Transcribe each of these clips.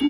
Hello,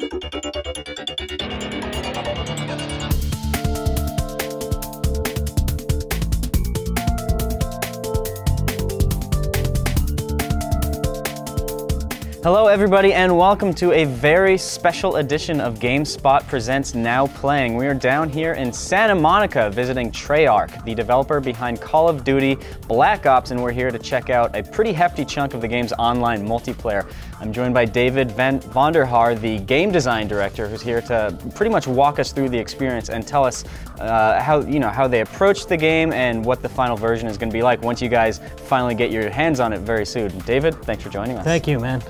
everybody, and welcome to a very special edition of GameSpot Presents Now Playing. We are down here in Santa Monica visiting Treyarch, the developer behind Call of Duty Black Ops, and we're here to check out a pretty hefty chunk of the game's online multiplayer. I'm joined by David Van Vonderhaar, the game design director, who's here to pretty much walk us through the experience and tell us uh, how you know how they approached the game and what the final version is going to be like once you guys finally get your hands on it very soon. David, thanks for joining us. Thank you, man.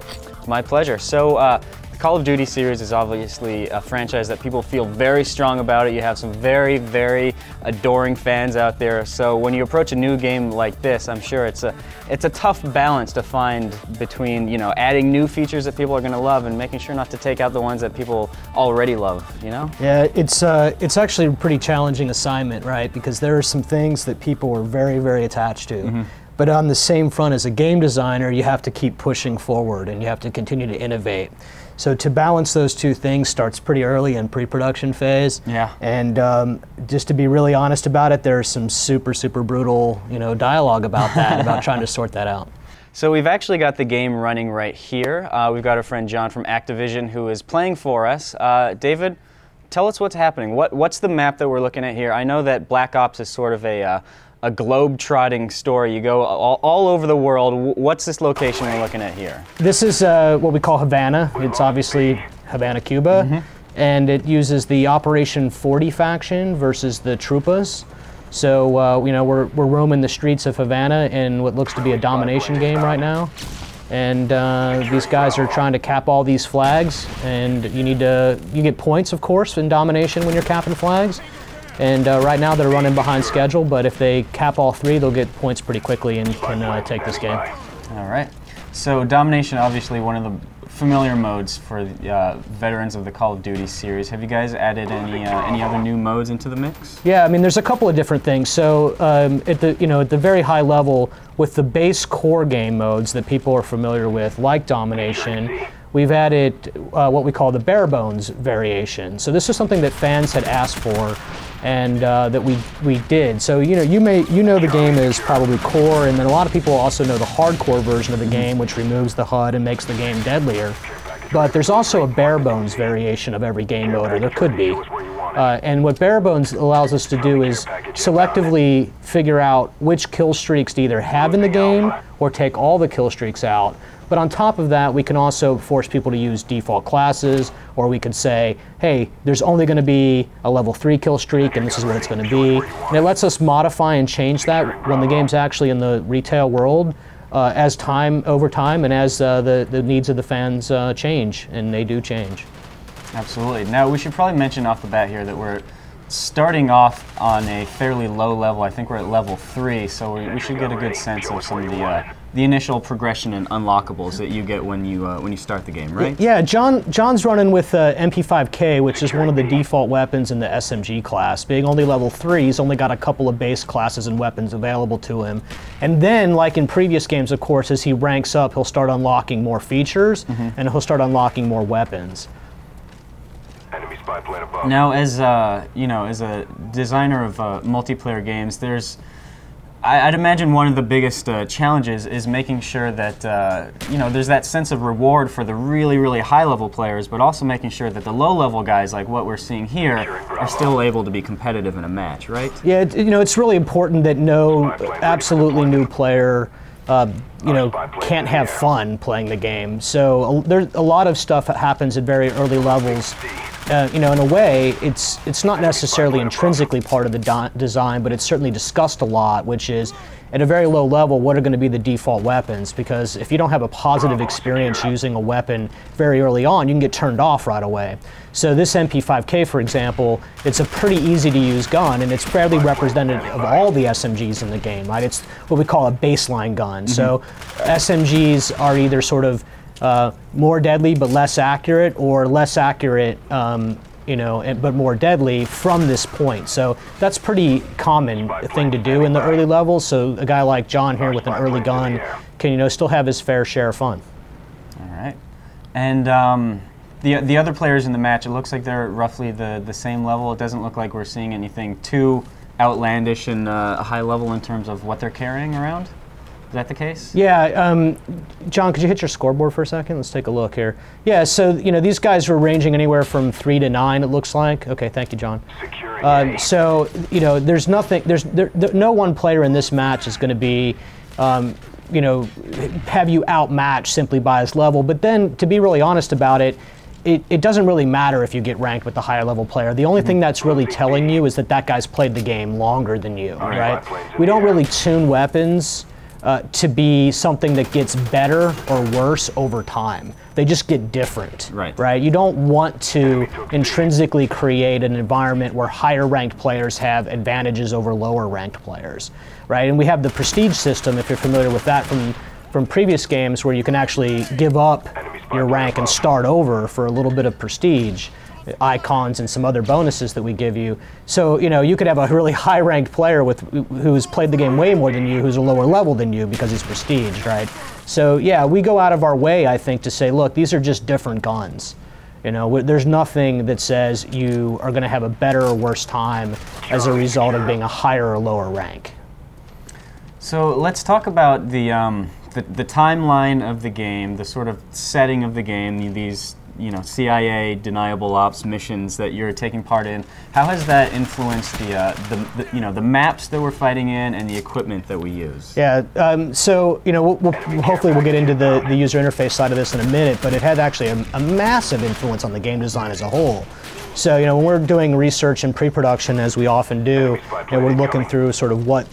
My pleasure. So, uh, Call of Duty series is obviously a franchise that people feel very strong about it. You have some very, very adoring fans out there. So, when you approach a new game like this, I'm sure it's a it's a tough balance to find between you know adding new features that people are going to love and making sure not to take out the ones that people already love. You know? Yeah, it's uh, it's actually a pretty challenging assignment, right? Because there are some things that people are very, very attached to. Mm-hmm. But on the same front, as a game designer, you have to keep pushing forward and you have to continue to innovate. So to balance those two things starts pretty early in pre-production phase. Yeah. And um, just to be really honest about it, there's some super, super brutal, you know, dialogue about that, about trying to sort that out. So we've actually got the game running right here. Uh, we've got our friend John from Activision who is playing for us. Uh, David, tell us what's happening. What, what's the map that we're looking at here? I know that Black Ops is sort of a, uh, a globe-trotting story. You go all, all over the world. What's this location we're looking at here? This is uh, what we call Havana. It's obviously Havana, Cuba, Mm-hmm. and it uses the Operation 40 faction versus the Tropas. So uh, you know we're, we're roaming the streets of Havana in what looks to be a domination game right now, and uh, these guys are trying to cap all these flags. And you need to you get points, of course, in domination when you're capping flags. And uh, right now they're running behind schedule, but if they cap all three, they'll get points pretty quickly and can uh, take this game. All right. So domination, obviously one of the familiar modes for the, uh, veterans of the Call of Duty series. Have you guys added any uh, any other new modes into the mix? Yeah, I mean, there's a couple of different things. So um, at the you know at the very high level, with the base core game modes that people are familiar with, like domination, we've added uh, what we call the bare bones variation. So this is something that fans had asked for, and uh, that we we did. So you know you may you know the game is probably core, and then a lot of people also know the hardcore version of the game, which removes the HUD and makes the game deadlier. But there's also a bare bones variation of every game mode, or there could be. Uh, and what bare bones allows us to do is selectively figure out which kill streaks to either have in the game or take all the kill streaks out. But on top of that, we can also force people to use default classes, or we could say, hey, there's only going to be a level 3 kill streak, and this is what it's going to be. And it lets us modify and change that when the game's actually in the retail world uh, as time, over time, and as uh, the, the needs of the fans uh, change, and they do change. Absolutely. Now we should probably mention off the bat here that we're starting off on a fairly low level. I think we're at level three, so we, we should get a good sense of some of the uh, the initial progression and unlockables that you get when you uh, when you start the game, right? Yeah, John John's running with uh, MP5K, which is one of the default weapons in the SMG class. Being only level three, he's only got a couple of base classes and weapons available to him. And then, like in previous games, of course, as he ranks up, he'll start unlocking more features and he'll start unlocking more weapons. Enemy spy plane above. Now, as uh, you know, as a designer of uh, multiplayer games, there's I, I'd imagine one of the biggest uh, challenges is making sure that uh, you know there's that sense of reward for the really, really high-level players, but also making sure that the low-level guys, like what we're seeing here, are still able to be competitive in a match, right? Yeah, it, you know, it's really important that no absolutely new player, uh, you know, can't have fun playing the game. So uh, there's a lot of stuff happens at very early levels. Uh, you know, in a way, it's it's not necessarily intrinsically part of the design, but it's certainly discussed a lot. Which is, at a very low level, what are going to be the default weapons? Because if you don't have a positive experience using a weapon very early on, you can get turned off right away. So this MP5K, for example, it's a pretty easy to use gun, and it's fairly representative of all the SMGs in the game. Right? It's what we call a baseline gun. So SMGs are either sort of uh, more deadly but less accurate, or less accurate, um, you know, but more deadly from this point. So that's pretty common thing to do in the early levels. So a guy like John here with an early gun can, you know, still have his fair share of fun. All right. And um, the the other players in the match, it looks like they're roughly the the same level. It doesn't look like we're seeing anything too outlandish and uh, high level in terms of what they're carrying around. Is that the case? Yeah, um, John, could you hit your scoreboard for a second? Let's take a look here. Yeah, so you know these guys were ranging anywhere from three to nine. It looks like. Okay, thank you, John. Securing Um, so you know, there's nothing. There's there, there, no one player in this match is going to be, um, you know, have you outmatched simply by his level. But then, to be really honest about it, it, it doesn't really matter if you get ranked with the higher level player. The only thing that's really telling you is that that guy's played the game longer than you, right? We don't really tune weapons. Uh, to be something that gets better or worse over time. They just get different. Right. Right. You don't want to intrinsically create an environment where higher ranked players have advantages over lower ranked players. Right. And we have the prestige system, if you're familiar with that from from previous games, where you can actually give up your rank and start over for a little bit of prestige icons and some other bonuses that we give you. So, you know, you could have a really high ranked player with who's played the game way more than you, who's a lower level than you because he's prestige, right? So, yeah, we go out of our way, I think, to say, look, these are just different guns. You know, there's nothing that says you are going to have a better or worse time as a result of being a higher or lower rank. So let's talk about the, um, the the timeline of the game, the sort of setting of the game, these you know CIA deniable ops missions that you're taking part in. How has that influenced the, uh, the, the you know the maps that we're fighting in and the equipment that we use? Yeah. Um, so you know, we'll, we'll, hopefully we'll get into the, the user interface side of this in a minute, but it had actually a, a massive influence on the game design as a whole. So you know, when we're doing research and pre-production, as we often do, you know, we're looking through sort of what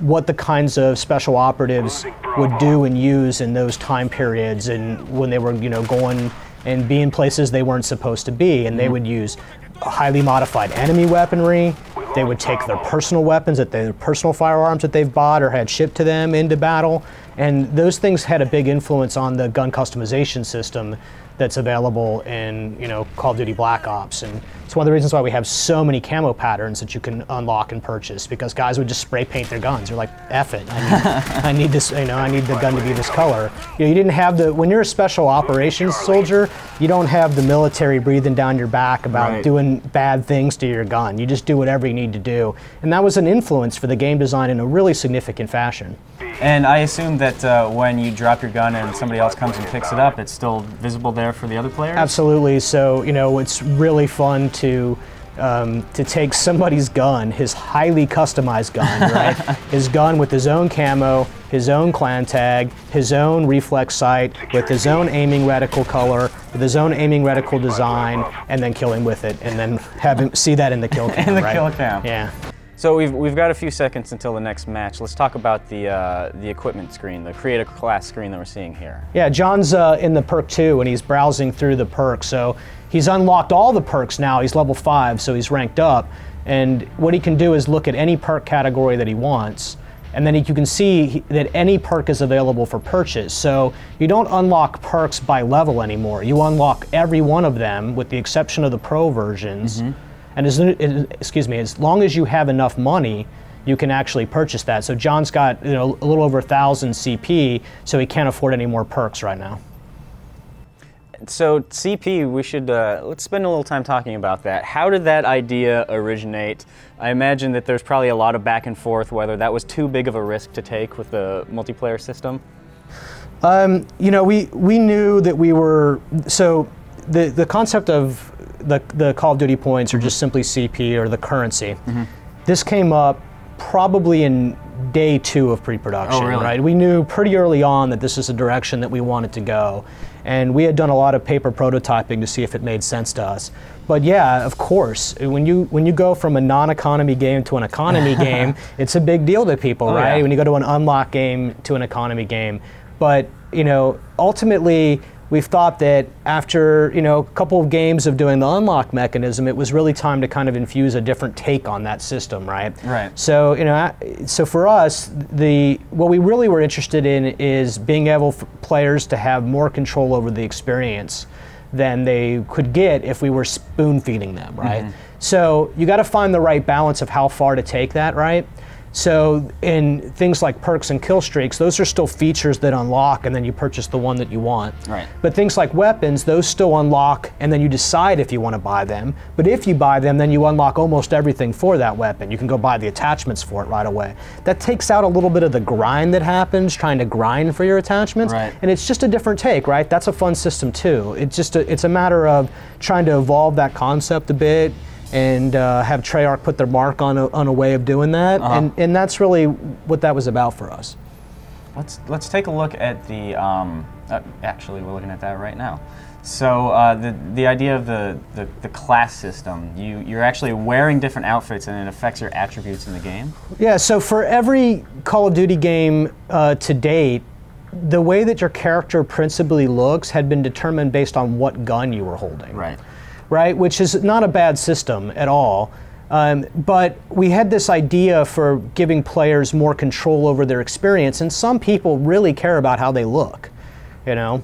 what the kinds of special operatives would do and use in those time periods, and when they were you know going and be in places they weren't supposed to be, and they mm-hmm. would use highly modified enemy weaponry. They would take their personal weapons, that their personal firearms that they've bought or had shipped to them into battle, and those things had a big influence on the gun customization system that's available in you know Call of Duty Black Ops, and it's one of the reasons why we have so many camo patterns that you can unlock and purchase because guys would just spray paint their guns. They're like, "Eff it, I need, I need this, you know, I need the gun to be this color." You know, you didn't have the when you're a special operations soldier, you don't have the military breathing down your back about Right. doing bad things to your gun. You just do whatever you need to do, and that was an influence for the game design in a really significant fashion. And I assume that uh, when you drop your gun and somebody else comes and picks it up, it's still visible there for the other players. Absolutely. So you know, it's really fun to um, to take somebody's gun, his highly customized gun, right? his gun with his own camo, his own clan tag, his own reflex sight, with his own aiming reticle color, with his own aiming reticle design, and then kill him with it, and then have him see that in the kill cam. In the right? kill cam. Yeah. So we've, we've got a few seconds until the next match. Let's talk about the uh, the equipment screen, the create-a-class screen that we're seeing here. Yeah, John's uh, in the perk two, and he's browsing through the perks. So he's unlocked all the perks now. He's level five, so he's ranked up. And what he can do is look at any perk category that he wants, and then you can see that any perk is available for purchase. So you don't unlock perks by level anymore. You unlock every one of them, with the exception of the pro versions. And as, excuse me, as long as you have enough money, you can actually purchase that. So John's got you know a little over a thousand CP, so he can't afford any more perks right now. So CP, we should uh, let's spend a little time talking about that. How did that idea originate? I imagine that there's probably a lot of back and forth whether that was too big of a risk to take with the multiplayer system. Um, You know, we we knew that we were so the the concept of the the Call of Duty points or just simply CP or the currency. Mm-hmm. This came up probably in day two of pre-production, Oh, really? right? We knew pretty early on that this is a direction that we wanted to go, and we had done a lot of paper prototyping to see if it made sense to us. But yeah, of course, when you when you go from a non-economy game to an economy game, it's a big deal to people, Oh, right? yeah. When you go to an unlock game to an economy game, but you know, ultimately, we've thought that after you know a couple of games of doing the unlock mechanism, it was really time to kind of infuse a different take on that system, right? Right. So you know, so for us, the what we really were interested in is being able for players to have more control over the experience than they could get if we were spoon feeding them, right? Mm-hmm. So you got to find the right balance of how far to take that, right? So in things like perks and kill streaks, those are still features that unlock, and then you purchase the one that you want. Right. But things like weapons, those still unlock, and then you decide if you want to buy them. But if you buy them, then you unlock almost everything for that weapon. You can go buy the attachments for it right away. That takes out a little bit of the grind that happens trying to grind for your attachments. Right. And it's just a different take, right? That's a fun system too. It's just a, it's a matter of trying to evolve that concept a bit and uh, have Treyarch put their mark on a, on a way of doing that. And, and that's really what that was about for us. Let's let's take a look at the. Um, uh, actually, we're looking at that right now. So uh, the the idea of the, the, the class system, you you're actually wearing different outfits and it affects your attributes in the game. Yeah, so for every Call of Duty game uh, to date, the way that your character principally looks had been determined based on what gun you were holding. Right. Right? Which is not a bad system at all. Um, but we had this idea for giving players more control over their experience, and some people really care about how they look, you know.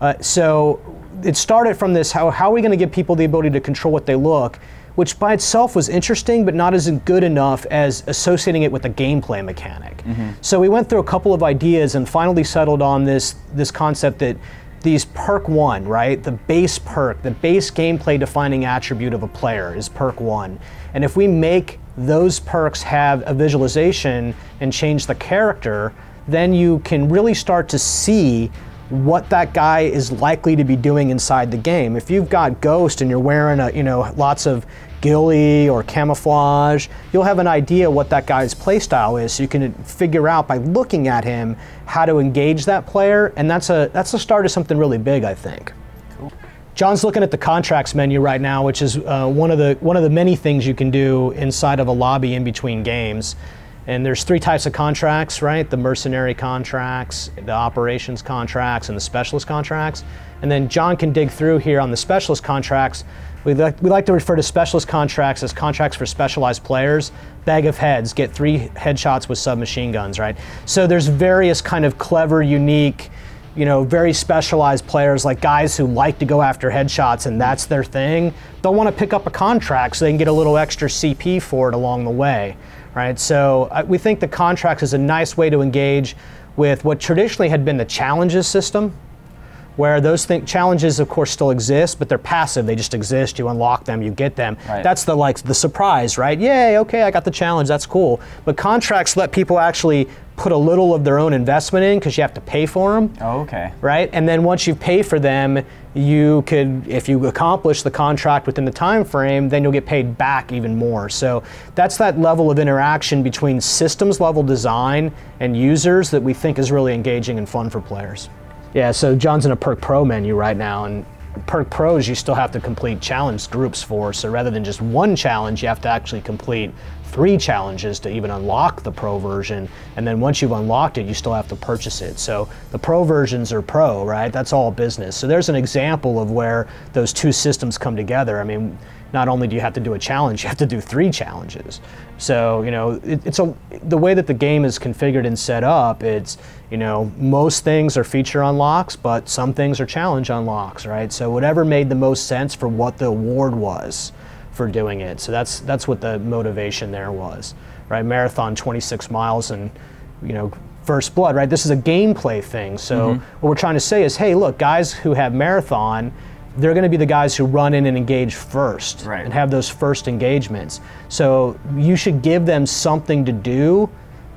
Uh, so it started from this: how how are we going to give people the ability to control what they look? Which by itself was interesting, but not as good enough as associating it with a gameplay mechanic. So we went through a couple of ideas and finally settled on this this concept that these perk one, right? The base perk, the base gameplay defining attribute of a player is perk one. And if we make those perks have a visualization and change the character, then you can really start to see what that guy is likely to be doing inside the game. If you've got Ghost and you're wearing a, you know, lots of ghillie or camouflage, you'll have an idea what that guy's playstyle is. So you can figure out by looking at him how to engage that player, and that's a that's the start of something really big, I think. John's looking at the contracts menu right now, which is uh, one of the one of the many things you can do inside of a lobby in between games. And there's three types of contracts, right? The mercenary contracts, the operations contracts, and the specialist contracts. And then John can dig through here on the specialist contracts. We like, we like to refer to specialist contracts as contracts for specialized players. Bag of heads, get three headshots with submachine guns, right? So there's various kind of clever, unique, you know, very specialized players like guys who like to go after headshots and that's their thing. They'll want to pick up a contract so they can get a little extra CP for it along the way, right? So uh, we think the contracts is a nice way to engage with what traditionally had been the challenges system, where those challenges of course still exist but they're passive. They just exist. You unlock them you get them. Right. that's the like the surprise right? Yay okay i got the challenge that's cool. But contracts let people actually put a little of their own investment in because you have to pay for them Oh, okay. right? And then once you pay for them you could if you accomplish the contract within the time frame then you'll get paid back even more. So that's that level of interaction between systems level design and users that we think is really engaging and fun for players yeah so john's in a perk pro menu right now and perk pros you still have to complete challenge groups for so rather than just one challenge you have to actually complete three challenges to even unlock the pro version and then once you've unlocked it you still have to purchase it. So the pro versions are pro right? That's all business. So there's an example of where those two systems come together. I mean not only do you have to do a challenge you have to do three challenges so you know it, it's a the way that the game is configured and set up it's you know most things are feature unlocks but some things are challenge unlocks right so whatever made the most sense for what the award was for doing it. So that's that's what the motivation there was, right? Marathon 26 miles and you know first blood, right? This is a gameplay thing. So mm-hmm. what we're trying to say is, hey, look, guys who have marathon, they're going to be the guys who run in and engage first Right. and have those first engagements. So you should give them something to do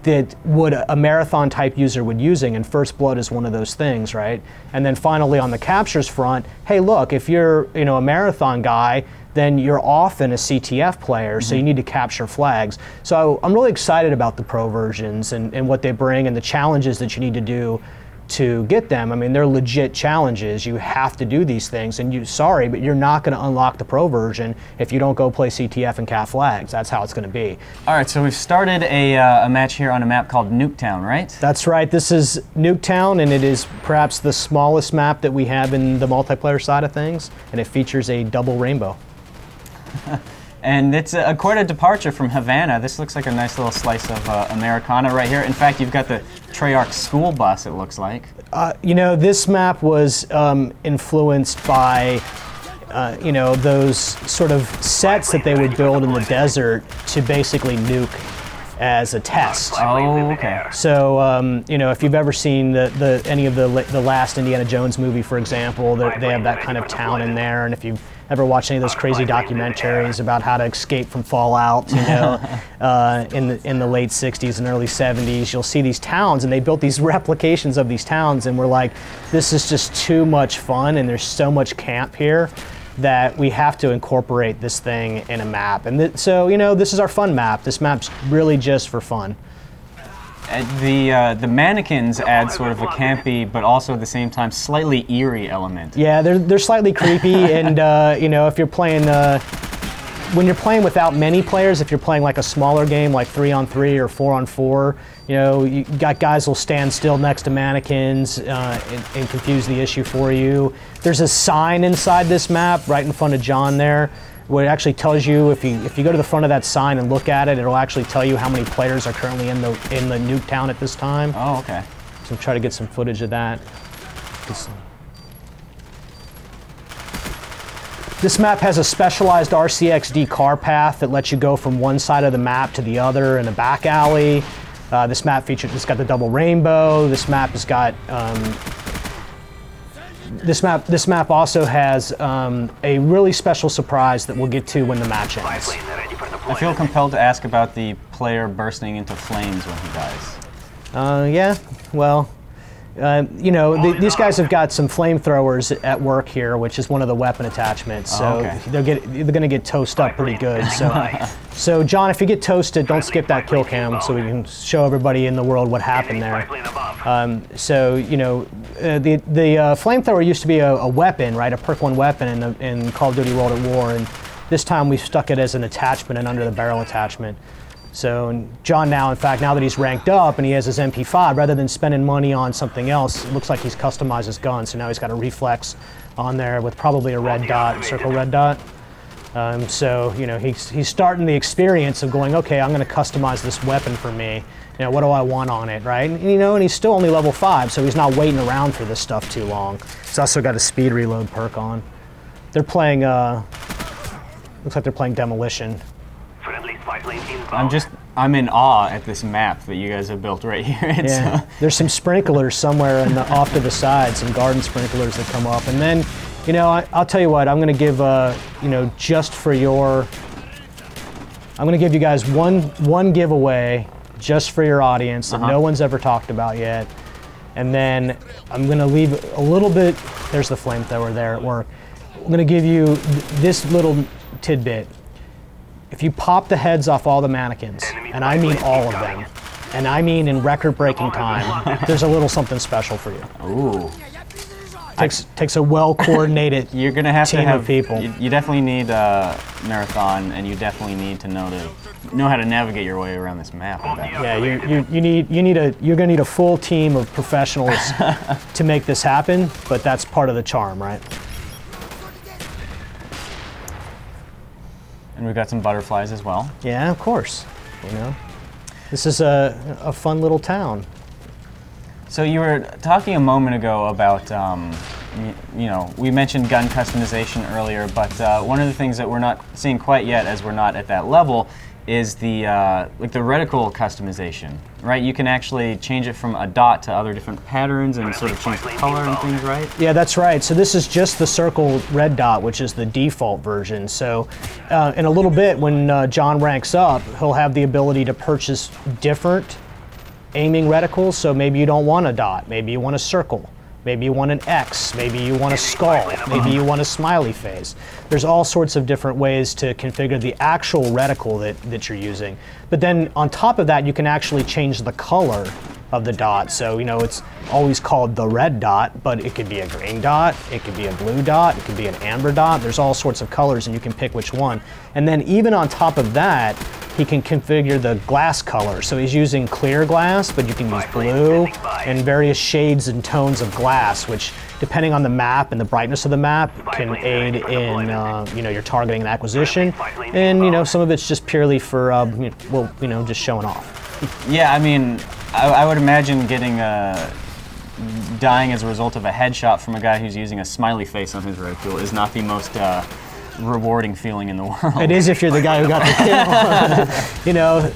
that would a marathon type user would using and first blood is one of those things right and then finally on the captures front hey look if you're you know a marathon guy then you're often a ctf player so you mm-hmm. need to capture flags so i'm really excited about the pro versions and, and what they bring and the challenges that you need to do to get them. I mean, they're legit challenges. You have to do these things, and you sorry, but you're not going to unlock the pro version if you don't go play CTF and CAF flags. That's how it's going to be. All right, so we've started a, uh, a match here on a map called Nuketown, right? That's right. This is Nuketown, and it is perhaps the smallest map that we have in the multiplayer side of things, and it features a double rainbow. And it's a, quite a departure from Havana. This looks like a nice little slice of uh, Americana right here. In fact, you've got the Treyarch school bus, it looks like. Uh, you know, this map was um, influenced by, uh, you know, those sort of sets that they would build in the desert to basically nuke as a test. Oh, okay. So um, you know, if you've ever seen the, the any of the the last Indiana Jones movie, for example, they they have that kind of town in there, and if you've ever watched any of those crazy documentaries about how to escape from Fallout, you know, uh, in the in the late '60s and early '70s, you'll see these towns, and they built these replications of these towns, and we're like, this is just too much fun, and there's so much camp here that we have to incorporate this thing in a map. And th- so, you know, this is our fun map. This map's really just for fun. Uh, the uh, the mannequins add sort of a campy, but also at the same time slightly eerie element. Yeah, they're, they're slightly creepy, and uh, you know, if you're playing, uh, when you're playing without many players, if you're playing like a smaller game, like three on three or four on four, you know, you got guys will stand still next to mannequins uh, and, and confuse the issue for you. There's a sign inside this map, right in front of John there, where it actually tells you if you if you go to the front of that sign and look at it, it'll actually tell you how many players are currently in the in the Nuketown at this time. Oh, okay. So try to get some footage of that. This- This map has a specialized RCXD car path that lets you go from one side of the map to the other in a back alley. Uh, this map features, it's got the double rainbow. This map has got, um, this map, this map also has um, a really special surprise that we'll get to when the match ends. I feel compelled to ask about the player bursting into flames when he dies. Uh, yeah, well, uh, you know, th- these guys have got some flamethrowers at work here, which is one of the weapon attachments. So Oh, okay. they'll get, they're going to get toasted up pretty good. So, so John, if you get toasted, don't skip that kill cam, so we can show everybody in the world what happened there. Um, so you know, uh, the the uh, flamethrower used to be a, a weapon, right? A perk one weapon in, the, in Call of Duty World at War, and this time we stuck it as an attachment and under the barrel attachment. So John now, in fact, now that he's ranked up and he has his MP5, rather than spending money on something else, it looks like he's customized his gun. So now he's got a reflex on there with probably a red dot, circle red dot. Um, so you know he's he's starting the experience of going, okay, I'm going to customize this weapon for me. You know, what do I want on it, right? And, you know, and he's still only level five, so he's not waiting around for this stuff too long. He's also got a speed reload perk on. They're playing. Uh, looks like they're playing demolition. Friendly spy plane inbound. I'm just I'm in awe at this map that you guys have built right here. It's, Yeah, uh, there's some sprinklers somewhere in the, off to the side, some garden sprinklers that come up, and then, you know, I, I'll tell you what, I'm going to give, uh, you know, just for your, I'm going to give you guys one one giveaway just for your audience that no one's ever talked about yet, and then I'm going to leave a little bit. There's the flamethrower there at work. I'm going to give you th- this little tidbit. If you pop the heads off all the mannequins, and I mean all of them, and I mean in record-breaking time, there's a little something special for you. ooh, Takes takes a well-coordinated. you're gonna have Team to of have people. You, you definitely need a marathon, and you definitely need to know to know how to navigate your way around this map. Yeah, you, you, you need you need a you're gonna need a full team of professionals to make this happen, but that's part of the charm, right? And we've got some butterflies as well. Yeah, of course. You know, this is a a fun little town. So you were talking a moment ago about, um, you know, we mentioned gun customization earlier, but uh, one of the things that we're not seeing quite yet, as we're not at that level, is the uh, like the reticle customization. Right? You can actually change it from a dot to other different patterns and sort of change the color and things, right? Yeah, that's right. So this is just the circle red dot, which is the default version. So uh, in a little bit, when uh, John ranks up, he'll have the ability to purchase different aiming reticles. So maybe you don't want a dot, maybe you want a circle. Maybe you want an X, maybe you want a skull, maybe you want a smiley face. There's all sorts of different ways to configure the actual reticle that, that you're using. But then on top of that, you can actually change the color of the dot. So, you know, it's always called the red dot, but it could be a green dot, it could be a blue dot, it could be an amber dot. There's all sorts of colors and you can pick which one. And then even on top of that, he can configure the glass color. So he's using clear glass, but you can use blue and various shades and tones of glass, which depending on the map and the brightness of the map can aid in, uh, you know, your targeting and acquisition. And, you know, some of it's just purely for, uh, well, you know, just showing off. Yeah, I mean, I, I would imagine getting a dying as a result of a headshot from a guy who's using a smiley face on his reticle is not the most uh, rewarding feeling in the world. It is if you're the guy who got the kill. you know,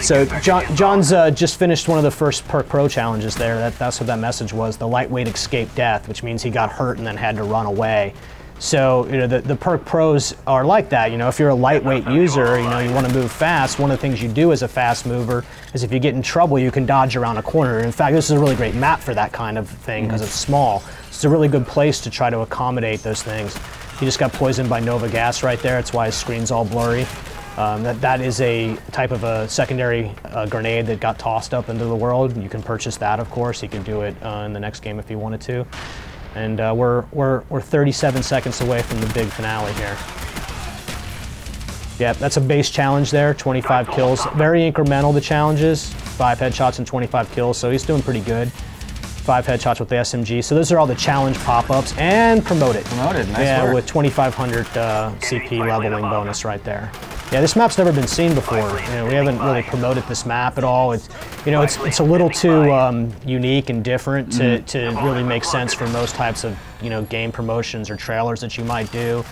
So John, John's uh, just finished one of the first Perk Pro challenges there. That, that's what that message was, the lightweight escape death, which means he got hurt and then had to run away. So you know the, the Perk Pros are like that. You know, if you're a lightweight user, you know you want to move fast. One of the things you do as a fast mover is if you get in trouble, you can dodge around a corner. In fact, this is a really great map for that kind of thing because it's small. It's a really good place to try to accommodate those things. He just got poisoned by Nova gas right there. That's why his screen's all blurry. Um, that, that is a type of a secondary uh, grenade that got tossed up into the world. You can purchase that, of course. You can do it uh, in the next game if you wanted to. And uh, we're, we're, we're 37 seconds away from the big finale here. Yeah, that's a base challenge there, 25 kills. Very incremental, the challenges. Five headshots and 25 kills, so he's doing pretty good. Five headshots with the SMG. So those are all the challenge pop-ups and promoted. Promoted, nice Yeah, work. with 2,500 uh, CP leveling bonus right there. Yeah, this map's never been seen before. You know, we haven't really promoted this map at all. It's, you know, it's it's a little too um, unique and different to, to really make sense for most types of you know game promotions or trailers that you might do.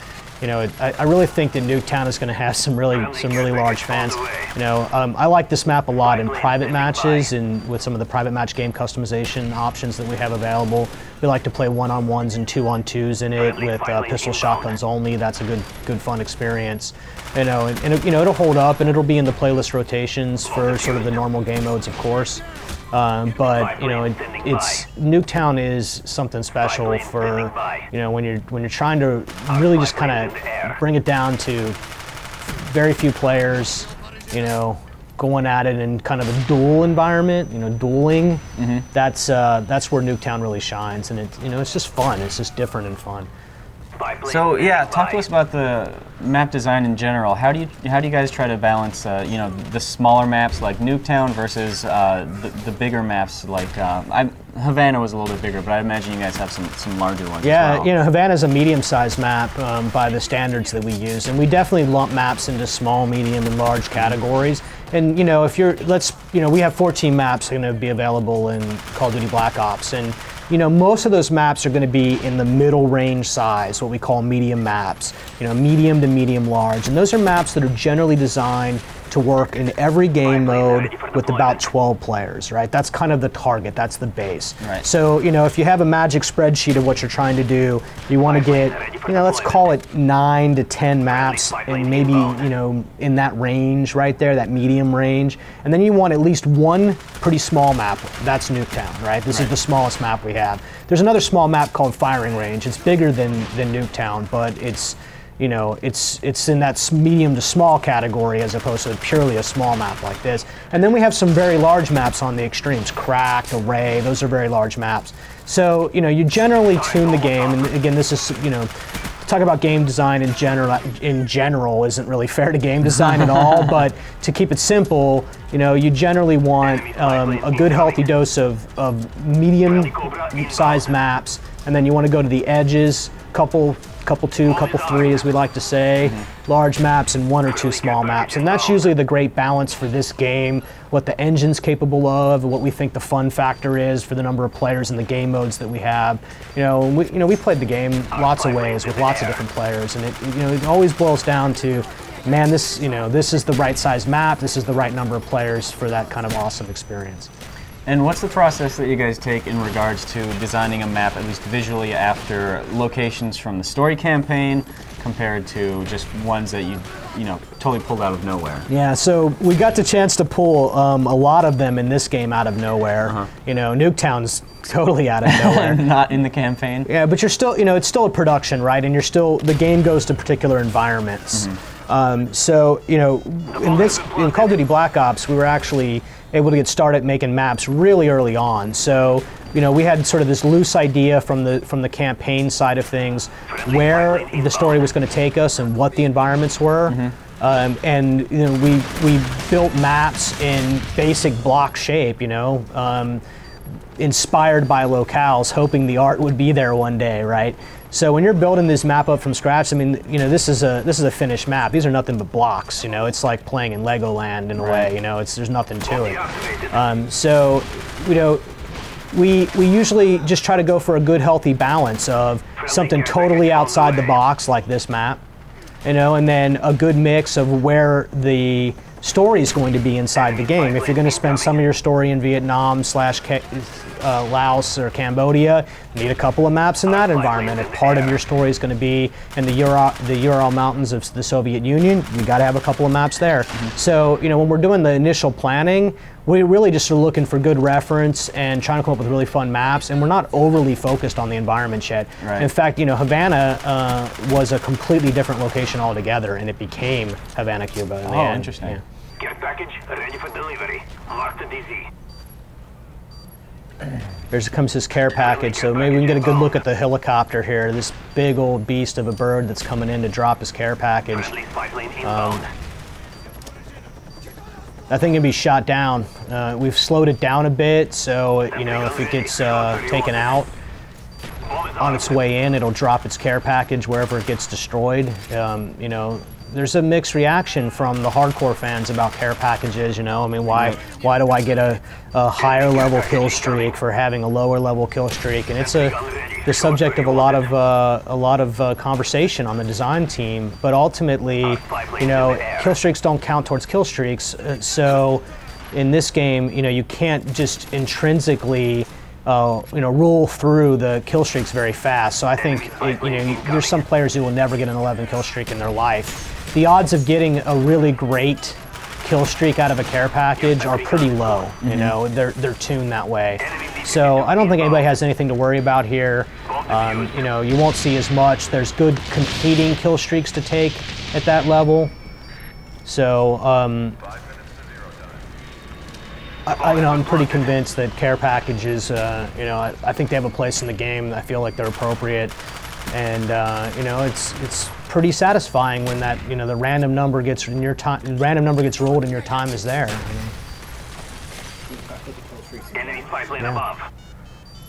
You know, I, I really think that Nuketown is going to have some really some really large fans. You know, um, I like this map a lot in private matches and with some of the private match game customization options that we have available. We like to play one-on-ones and two-on-twos in it with uh, pistol shotguns only. That's a good good fun experience. You know, and, and it, you know it'll hold up and it'll be in the playlist rotations for sort of the normal game modes, of course. Um, but you know, it, it's Nuketown is something special for you know when you're when you're trying to really just kind of bring it down to very few players, you know, going at it in kind of a duel environment, you know, dueling. That's uh, that's where Nuketown really shines, and it you know it's just fun. It's just different and fun. So yeah, talk to us about the map design in general. How do you how do you guys try to balance uh, you know the smaller maps like Nuketown versus uh, the, the bigger maps like uh, I, Havana was a little bit bigger, but I imagine you guys have some some larger ones. Yeah, as well. you know, Havana's a medium-sized map um, by the standards that we use, and we definitely lump maps into small, medium, and large categories. And you know, if you're, let's, you know, we have 14 maps that are going to be available in Call of Duty Black Ops, and you know, most of those maps are going to be in the middle range size, what we call medium maps. You know, medium to medium large, and those are maps that are generally designed to work in every game mode with about 12 players, right? That's kind of the target. That's the base. Right. So, you know, if you have a magic spreadsheet of what you're trying to do, you want to get, you know, let's call it nine to 10 maps and maybe, you know, in that range right there, that medium range. And then you want at least one pretty small map. That's Nuketown, right? This is the smallest map we have. There's another small map called Firing Range. It's bigger than, than Nuketown, but it's, you know, it's it's in that medium to small category as opposed to purely a small map like this. And then we have some very large maps on the extremes, cracked, array. Those are very large maps. So you know, you generally tune the game, and again, this is you know. Talk about game design in general. In general, isn't really fair to game design at all. But to keep it simple, you know, you generally want um, a good, healthy dose of, of medium-sized maps, and then you want to go to the edges, couple couple two, couple three, as we like to say, mm-hmm. large maps and one or two small maps. And that's usually the great balance for this game, what the engine's capable of, what we think the fun factor is for the number of players and the game modes that we have. You know, we, you know, we played the game lots of ways with lots of different players, and it, you know, it always boils down to, man, this, you know, this is the right size map, this is the right number of players for that kind of awesome experience. And what's the process that you guys take in regards to designing a map, at least visually, after locations from the story campaign, compared to just ones that you, you know, totally pulled out of nowhere? Yeah, so we got the chance to pull um, a lot of them in this game out of nowhere. You know, Nuketown's totally out of nowhere. Not in the campaign. yeah, but you're still, you know, it's still a production, right? And you're still, the game goes to particular environments. Um, so, you know, in this, in Call of Duty Black Ops, we were actually able to get started making maps really early on. So, you know, we had sort of this loose idea from the from the campaign side of things where the story was going to take us and what the environments were. Um, and you know, we we built maps in basic block shape. You know, um, inspired by locales, hoping the art would be there one day, right? So when you're building this map up from scratch, I mean, you know, this is a this is a finished map. These are nothing but blocks. You know, it's like playing in Legoland in a way. You know, it's there's nothing to it. Um, so, you know, we we usually just try to go for a good, healthy balance of something totally outside the box, like this map, you know, and then a good mix of where the story is going to be inside the game. If you're going to spend some of your story in Vietnam slash uh, Laos or Cambodia, need a couple of maps in that environment. If part of your story is going to be in the Ural, the Ural Mountains of the Soviet Union, you got to have a couple of maps there. So you know when we're doing the initial planning, we really just are looking for good reference and trying to come up with really fun maps, and we're not overly focused on the environment yet. Right. In fact, you know Havana uh, was a completely different location altogether, and it became Havana, Cuba. In the Oh, end. interesting. Yeah. Care package ready for delivery. Marked in DZ. There's comes his care package, so maybe we can get a good look at the helicopter here. This big old beast of a bird that's coming in to drop his care package. Friendly spy plane Um, inbound. That thing can be shot down. Uh, we've slowed it down a bit, so you know if it gets uh, taken out on its way in, it'll drop its care package wherever it gets destroyed. Um, you know, there's a mixed reaction from the hardcore fans about care packages. You know, I mean, why why do I get a, a higher level kill streak for having a lower level kill streak? And it's a the subject of a lot of uh, a lot of uh, conversation on the design team. But ultimately, you know, kill streaks don't count towards kill streaks. Uh, so in this game, you know, you can't just intrinsically uh, you know, roll through the kill streaks very fast. So I think it, you know, there's some players who will never get an 11 kill streak in their life. The odds of getting a really great kill streak out of a care package are pretty low. You know, they're they're tuned that way. So I don't think anybody has anything to worry about here. Um, you know, you won't see as much. There's good competing kill streaks to take at that level. So um, I, I- you know, I'm pretty convinced that care packages, uh, you know, I, I think they have a place in the game. I feel like they're appropriate, and uh, you know, it's it's pretty satisfying when that you know the random number gets in your time, random number gets rolled and your time is there. Enemy spy plane above.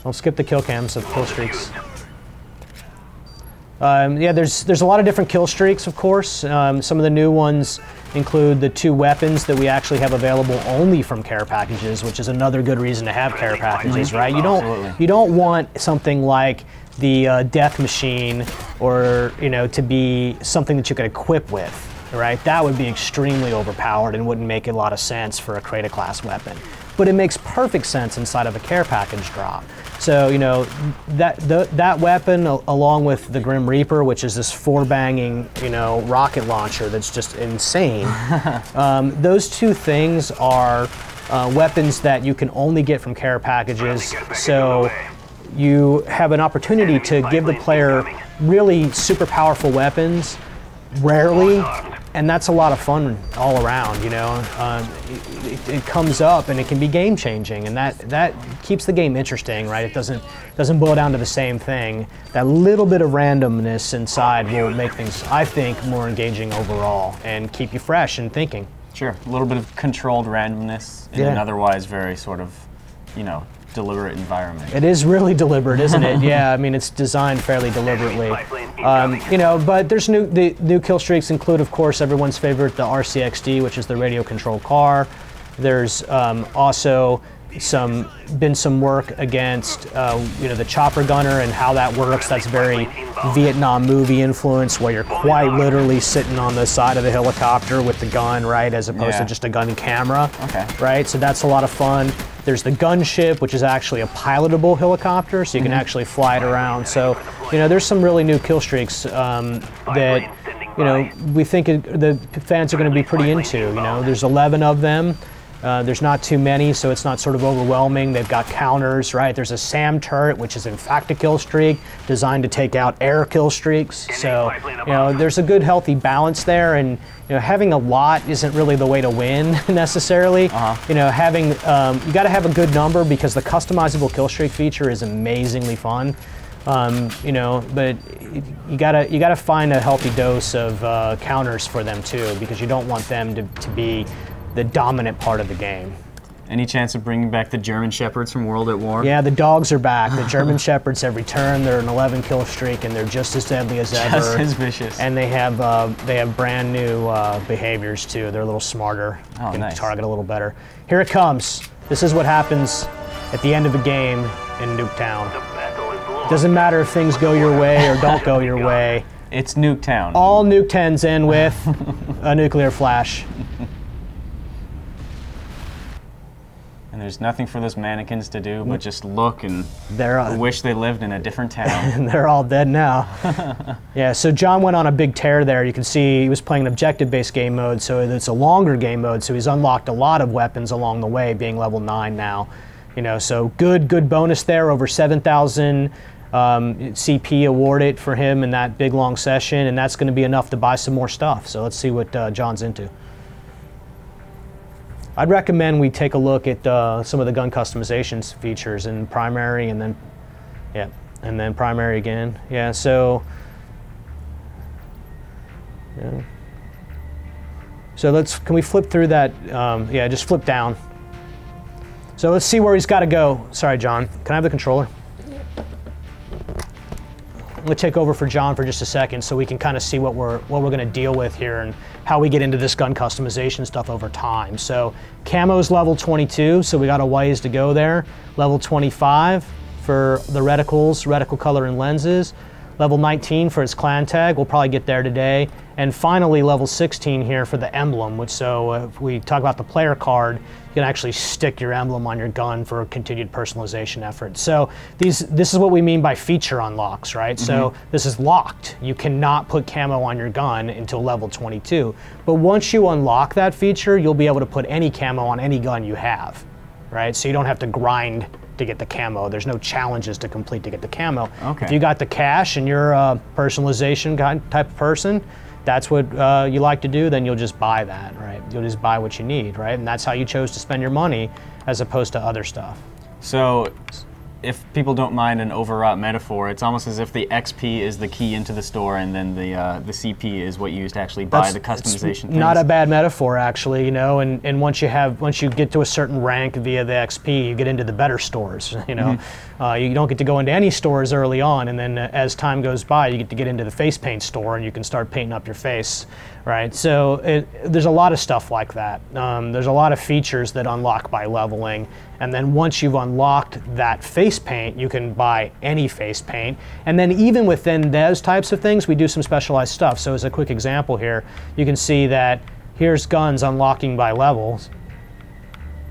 don't skip the kill cams of kill streaks. Um, yeah, there's there's a lot of different kill streaks, of course. Um, some of the new ones include the two weapons that we actually have available only from care packages, which is another good reason to have care packages, right? You don't you don't want something like the uh, death machine or you know to be something that you could equip with, right? That would be extremely overpowered and wouldn't make a lot of sense for a create-a-class weapon. But it makes perfect sense inside of a care package drop. So you know that the, that weapon, along with the Grim Reaper, which is this four-banging you know rocket launcher that's just insane. um, those two things are uh, weapons that you can only get from care packages. So you have an opportunity to give the player really super powerful weapons rarely and that's a lot of fun all around you know? Um, it, it, it comes up and it can be game changing and that that keeps the game interesting right? It doesn't doesn't boil down to the same thing. That little bit of randomness inside will make things i think more engaging overall and keep you fresh and thinking. Sure, a little bit of controlled randomness in Yeah. an otherwise very sort of, you know, deliberate environment. It is really deliberate, isn't it? yeah, I mean it's designed fairly deliberately. Um, you know, but there's new the new kill streaks include, of course, everyone's favorite, the RCXD, which is the radio control car. There's um, also some been some work against uh, you know the chopper gunner and how that works. That's very Vietnam movie influence, where you're quite literally sitting on the side of the helicopter with the gun, right, as opposed Yeah. to just a gun camera Okay. right? So that's a lot of fun. There's the gunship, which is actually a pilotable helicopter, so you can actually fly it around. So, you know, there's some really new kill streaks um, that, you know, we think it, the fans are going to be pretty into. You know, there's 11 of them. Uh, there's not too many, so it's not sort of overwhelming. They've got counters, right? There's a SAM turret, which is in fact a kill streak, designed to take out air kill streaks. So, you know, there's a good, healthy balance there, and you know, having a lot isn't really the way to win necessarily. You know, having um, you got to have a good number because the customizable kill streak feature is amazingly fun. Um, you know, but you gotta you gotta find a healthy dose of uh, counters for them too, because you don't want them to, to be the dominant part of the game. Any chance of bringing back the German Shepherds from World at War? Yeah, the dogs are back. The German Shepherds have returned. They're an 11 kill streak, and they're just as deadly as ever. Just as vicious. And they have uh, they have brand new uh, behaviors too. They're a little smarter. Oh, can nice. target a little better. Here it comes. This is what happens at the end of a game in Nuketown. Doesn't matter if things go your way or don't go your way. It's Nuketown. All Nuketowns end with a nuclear flash. And there's nothing for those mannequins to do but just look and They're uh, wish they lived in a different town. and they're all dead now. yeah, so John went on a big tear there. You can see he was playing an objective-based game mode, so it's a longer game mode. So he's unlocked a lot of weapons along the way, being level nine now. You know, so good, good bonus there. Over 7,000 um, CP awarded for him in that big long session, and that's going to be enough to buy some more stuff. So let's see what uh, John's into. I'd recommend we take a look at uh, some of the gun customizations features in primary, and then yeah, and then primary again. Yeah, so yeah. So let's can we flip through that? Um, yeah, just flip down. So let's see where he's got to go. Sorry, John. Can I have the controller? I'm gonna take over for John for just a second, so we can kind of see what we're what we're gonna deal with here and how we get into this gun customization stuff over time. So camo's level 22, so we got a ways to go there. Level 25 for the reticles, reticle color and lenses. Level 19 for its clan tag, we'll probably get there today. And finally, level 16 here for the emblem, which so uh, if we talk about the player card, you can actually stick your emblem on your gun for a continued personalization effort. So these, this is what we mean by feature unlocks, right? So this is locked. You cannot put camo on your gun until level 22. But once you unlock that feature, you'll be able to put any camo on any gun you have, right? So you don't have to grind to get the camo. There's no challenges to complete to get the camo. Okay. If you got the cash and you're a personalization kind type of person, that's what uh, you like to do, then you'll just buy that, right? You'll just buy what you need, right? And that's how you chose to spend your money as opposed to other stuff. So, if people don't mind an overwrought metaphor, it's almost as if the XP is the key into the store, and then the uh, the CP is what you use to actually buy the That's- it's customization. Not a bad metaphor, actually. You know, and, and once you have once you get to a certain rank via the XP, you get into the better stores. You know, Mm-hmm. uh, you don't get to go into any stores early on, and then uh, as time goes by, you get to get into the face paint store, and you can start painting up your face, right? So it, there's a lot of stuff like that. Um, there's a lot of features that unlock by leveling, and then once you've unlocked that face paint, you can buy any face paint, and then even within those types of things, we do some specialized stuff. So as a quick example here, you can see that here's guns unlocking by levels.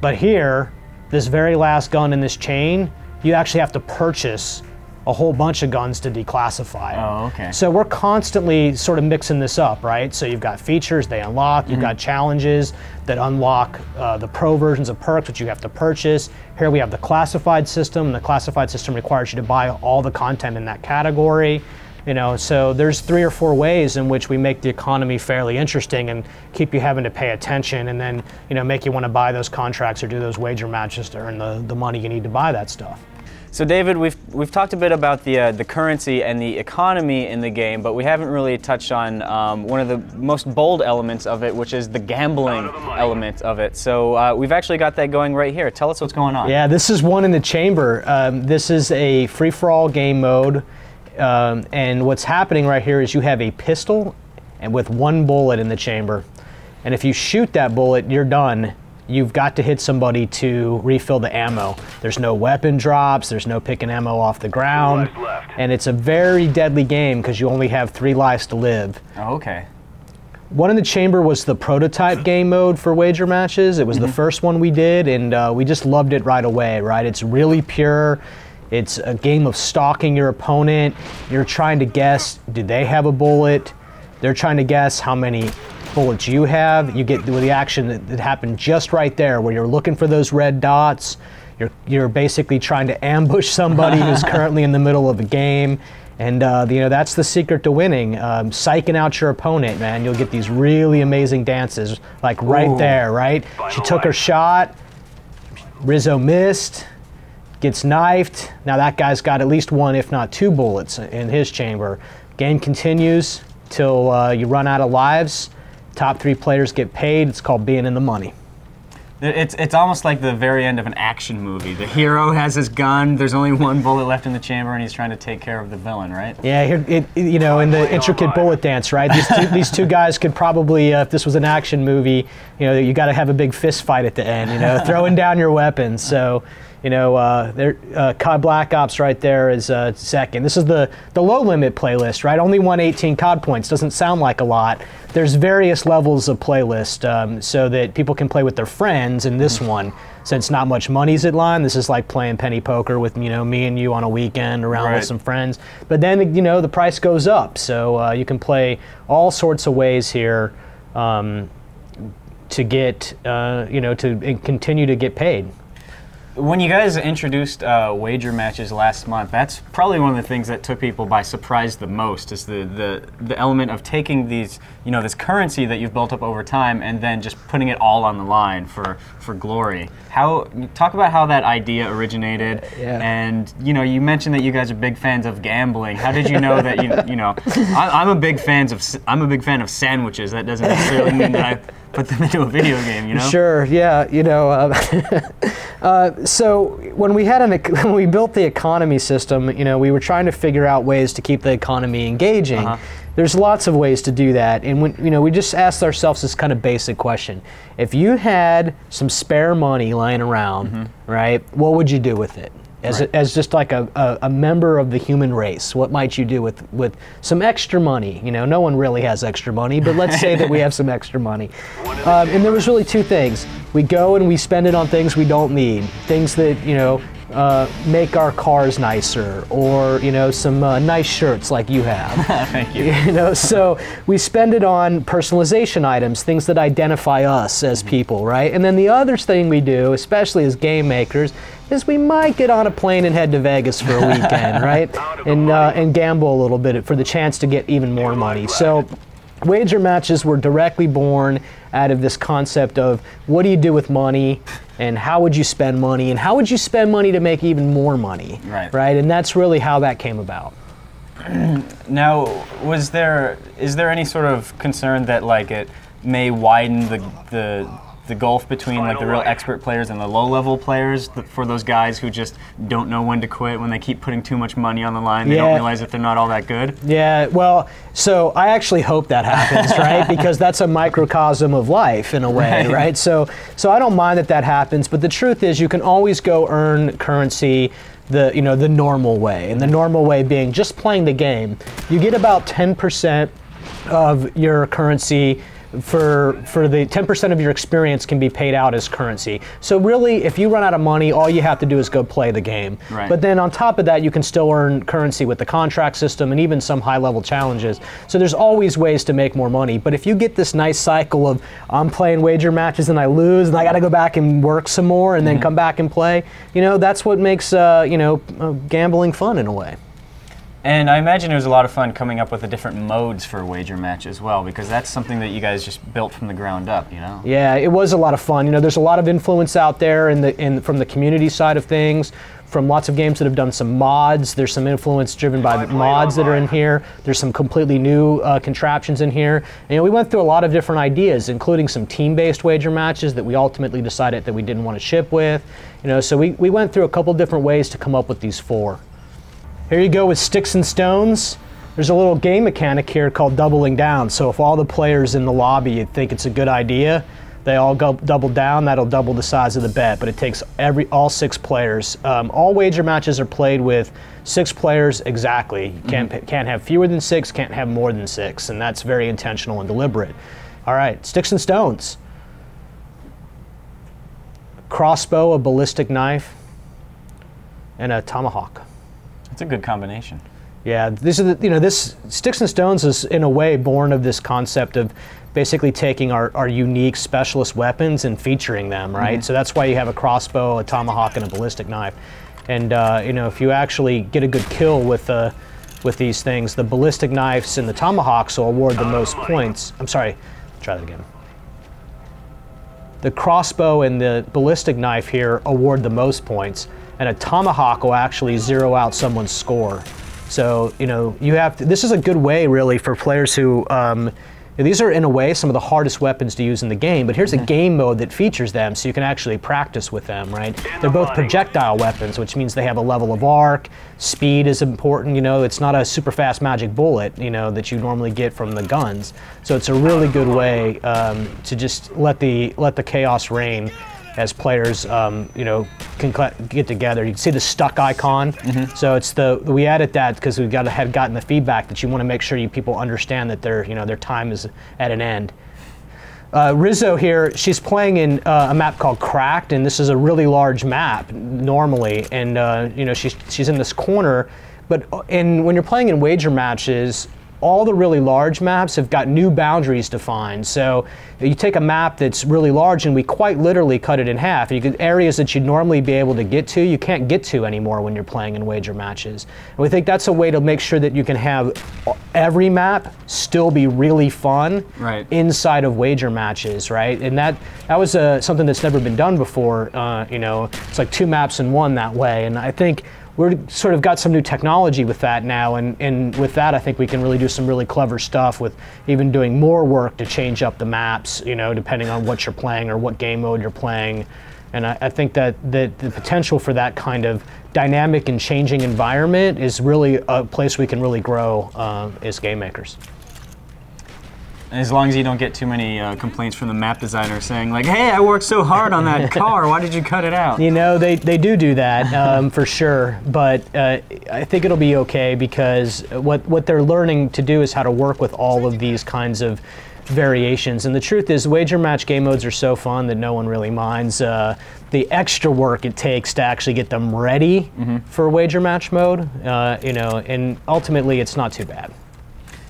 But here, this very last gun in this chain, you actually have to purchase a whole bunch of guns to declassify. Oh, okay. So we're constantly sort of mixing this up, right? So you've got features they unlock, Mm-hmm. you've got challenges that unlock uh, the pro versions of perks, which you have to purchase. Here we have the classified system. The classified system requires you to buy all the content in that category. You know, so there's three or four ways in which we make the economy fairly interesting and keep you having to pay attention, and then you know make you want to buy those contracts or do those wager matches to earn the, the money you need to buy that stuff. So, David, we've we've talked a bit about the uh, the currency and the economy in the game, but we haven't really touched on um, one of the most bold elements of it, which is the gambling of element of it. So, uh, we've actually got that going right here. Tell us what's going on. Yeah, this is one in the chamber. Um, this is a free for all game mode. Um, and what's happening right here is you have a pistol and with one bullet in the chamber. And if you shoot that bullet, you're done. You've got to hit somebody to refill the ammo. There's no weapon drops, there's no picking ammo off the ground. And it's a very deadly game because you only have three lives to live. Oh, okay. One in the chamber was the prototype game mode for wager matches. It was the first one we did, and uh, we just loved it right away. Right? It's really pure. It's a game of stalking your opponent. You're trying to guess: do they have a bullet? They're trying to guess how many bullets you have. You get with the action that, that happened just right there, where you're looking for those red dots. You're you're basically trying to ambush somebody who's currently in the middle of a game. And uh, you know that's the secret to winning. Um, psyching out your opponent, man. You'll get these really amazing dances, like right Ooh. there, right? She took her shot. Rizzo missed, gets knifed. Now that guy's got at least one, if not two bullets in his chamber. Game continues till uh, you run out of lives. Top three players get paid. It's called being in the money. It's, it's almost like the very end of an action movie. The hero has his gun, there's only one bullet left in the chamber, and he's trying to take care of the villain, right? Yeah, here, it, it- you know, in the intricate bullet dance, right? These two, these two guys could probably, uh, if this was an action movie, you know, you got to have a big fist fight at the end, you know, throwing down your weapons. So, You know, uh, there, uh, COD Black Ops right there is uh, second. This is the, the low limit playlist, right? Only 118 COD points. Doesn't sound like a lot. There's various levels of playlist um, so that people can play with their friends. In this one, since not much money's at line, this is like playing penny poker with you know me and you on a weekend around Right. with some friends. But then you know the price goes up, so uh, you can play all sorts of ways here um, to get uh, you know to continue to get paid. When you guys introduced uh, wager matches last month, that's probably one of the things that took people by surprise the most. Is the, the the element of taking these, you know, this currency that you've built up over time, and then just putting it all on the line for for glory. How talk about how that idea originated, Yeah. and you know, you mentioned that you guys are big fans of gambling. How did you know that you you know? I, I'm a big fans of I'm a big fan of sandwiches. That doesn't necessarily mean that I put them into a video game. You know. Sure. Yeah. You know. Uh, uh, so when we had an when we built the economy system, you know, we were trying to figure out ways to keep the economy engaging. Uh-huh. There's lots of ways to do that, and when you know, we just asked ourselves this kind of basic question: If you had some spare money lying around, right, what would you do with it? As, Mm-hmm. Right. a, as just like a, a, a member of the human race, what might you do with, with some extra money? You know, no one really has extra money, but let's say that we have some extra money. Um, and there was really two things. We go and we spend it on things we don't need, things that, you know, uh, make our cars nicer, or, you know, some uh, nice shirts like you have. Thank you. you know, so we spend it on personalization items, things that identify us as people, right? And then the other thing we do, especially as game makers, is we might get on a plane and head to Vegas for a weekend, right? And uh, and gamble a little bit for the chance to get even more money. So. Wager matches were directly born out of this concept of what do you do with money and how would you spend money and how would you spend money to make even more money Right. right and that's really how that came about Now, was there is there any sort of concern that like it may widen the the the gulf between like the real Final expert players and the low level players th- for those guys who just don't know when to quit when they keep putting too much money on the line they don't realize that they're not all that good Yeah, well, so I actually hope that happens, right? Because that's a microcosm of life in a way, Right. right? So, so I don't mind that that happens, but the truth is, you can always go earn currency the you know the normal way, and the normal way being just playing the game. You get about ten percent of your currency for for the 10% of your experience can be paid out as currency. So really if you run out of money all you have to do is go play the game. Right. But then on top of that you can still earn currency with the contract system and even some high level challenges. So there's always ways to make more money. But if you get this nice cycle of I'm playing wager matches and I lose and I got to go back and work some more and then come back and play, you know, that's what makes uh, you know uh, gambling fun in a way. And i imagine it was a lot of fun coming up with the different modes for a wager match as well because that's something that you guys just built from the ground up you know Yeah, it was a lot of fun. You know, there's a lot of influence out there in the in from the community side of things, from lots of games that have done some mods. There's some influence driven by the Play mods that are in here. There's some completely new uh, contraptions in here. And, you know, we went through a lot of different ideas, including some team-based wager matches that we ultimately decided that we didn't want to ship with. You know, so we, we went through a couple different ways to come up with these four. Here you go with sticks and stones. There's a little game mechanic here called doubling down. So if all the players in the lobby think it's a good idea, they all go double down. That'll double the size of the bet. But it takes every all six players. Um, all wager matches are played with six players exactly. You can't can't have fewer than six. Can't have more than six, and that's very intentional and deliberate. All right, sticks and stones. Crossbow, a ballistic knife, and a tomahawk. It's a good combination Yeah, this is the, you know this sticks and stones is in a way born of this concept of basically taking our, our unique specialist weapons and featuring them, right? So that's why you have a crossbow, a tomahawk, and a ballistic knife. And uh, you know if you actually get a good kill with uh, with these things, the ballistic knives and the tomahawks will award the most points. I'm sorry, try that again. The crossbow and the ballistic knife here award the most points, and a tomahawk will actually zero out someone's score. So you know you have to, this is a good way really for players who um, these are in a way some of the hardest weapons to use in the game. But here's a game mode that features them, so you can actually practice with them. Right? They're both projectile weapons, which means they have a level of arc. Speed is important. You know, it's not a super fast magic bullet. You know that you normally get from the guns. So it's a really good way um, to just let the let the chaos reign as players, um, you know, can get together. You can see the stuck icon. So it's the we added that because we got had gotten the feedback that you want to make sure you people understand that their you know their time is at an end. Uh, Rizzo here, she's playing in uh, a map called Cracked, and this is a really large map normally. And uh, you know she's she's in this corner, but and when you're playing in wager matches, all the really large maps have got new boundaries defined. So you take a map that's really large, and we quite literally cut it in half. You could areas that you'd normally be able to get to, you can't get to anymore when you're playing in wager matches. And we think that's a way to make sure that you can have every map still be really fun Right. inside of wager matches, right? And that that was uh, something that's never been done before. Uh, you know, it's like two maps in one that way. And I think we're sort of got some new technology with that now, and, and with that, I think we can really do some really clever stuff with even doing more work to change up the maps. You know, depending on what you're playing or what game mode you're playing. And I, I think that, that the potential for that kind of dynamic and changing environment is really a place we can really grow uh, as game makers. As long as you don't get too many uh, complaints from the map designer saying like, "Hey, I worked so hard on that car. Why did you cut it out?" You know, they, they do do that um, for sure, but uh, I think it'll be okay because what, what they're learning to do is how to work with all of these kinds of variations. And the truth is, wager match game modes are so fun that no one really minds uh, the extra work it takes to actually get them ready for wager match mode. Uh, you know, and ultimately, it's not too bad.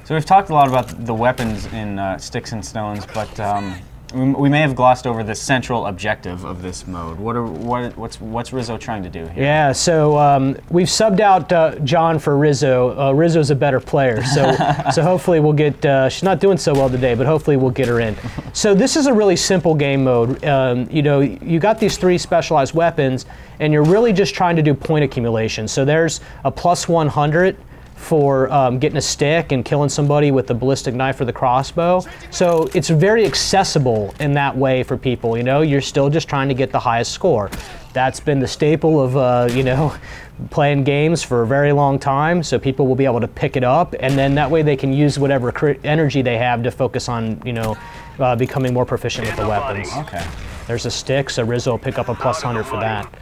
So we've talked a lot about the weapons in uh, Sticks and Stones, but um, we, we may have glossed over the central objective of this mode. What are what what's what's Rizzo trying to do here? Yeah, so um, we've subbed out uh, John for Rizzo. Uh, Rizzo's a better player, so so hopefully we'll get. Uh, she's not doing so well today, but hopefully we'll get her in. So this is a really simple game mode. Um, you know, you got these three specialized weapons, and you're really just trying to do point accumulation. So there's a plus 100 for um, getting a stick and killing somebody with the ballistic knife or the crossbow. So it's very accessible in that way for people. You know, you're still just trying to get the highest score. That's been the staple of uh, you know playing games for a very long time. So people will be able to pick it up, and then that way they can use whatever energy they have to focus on you know uh, becoming more proficient with the weapons. Okay. There's a stick, so Rizzo will pick up a plus 100 for that.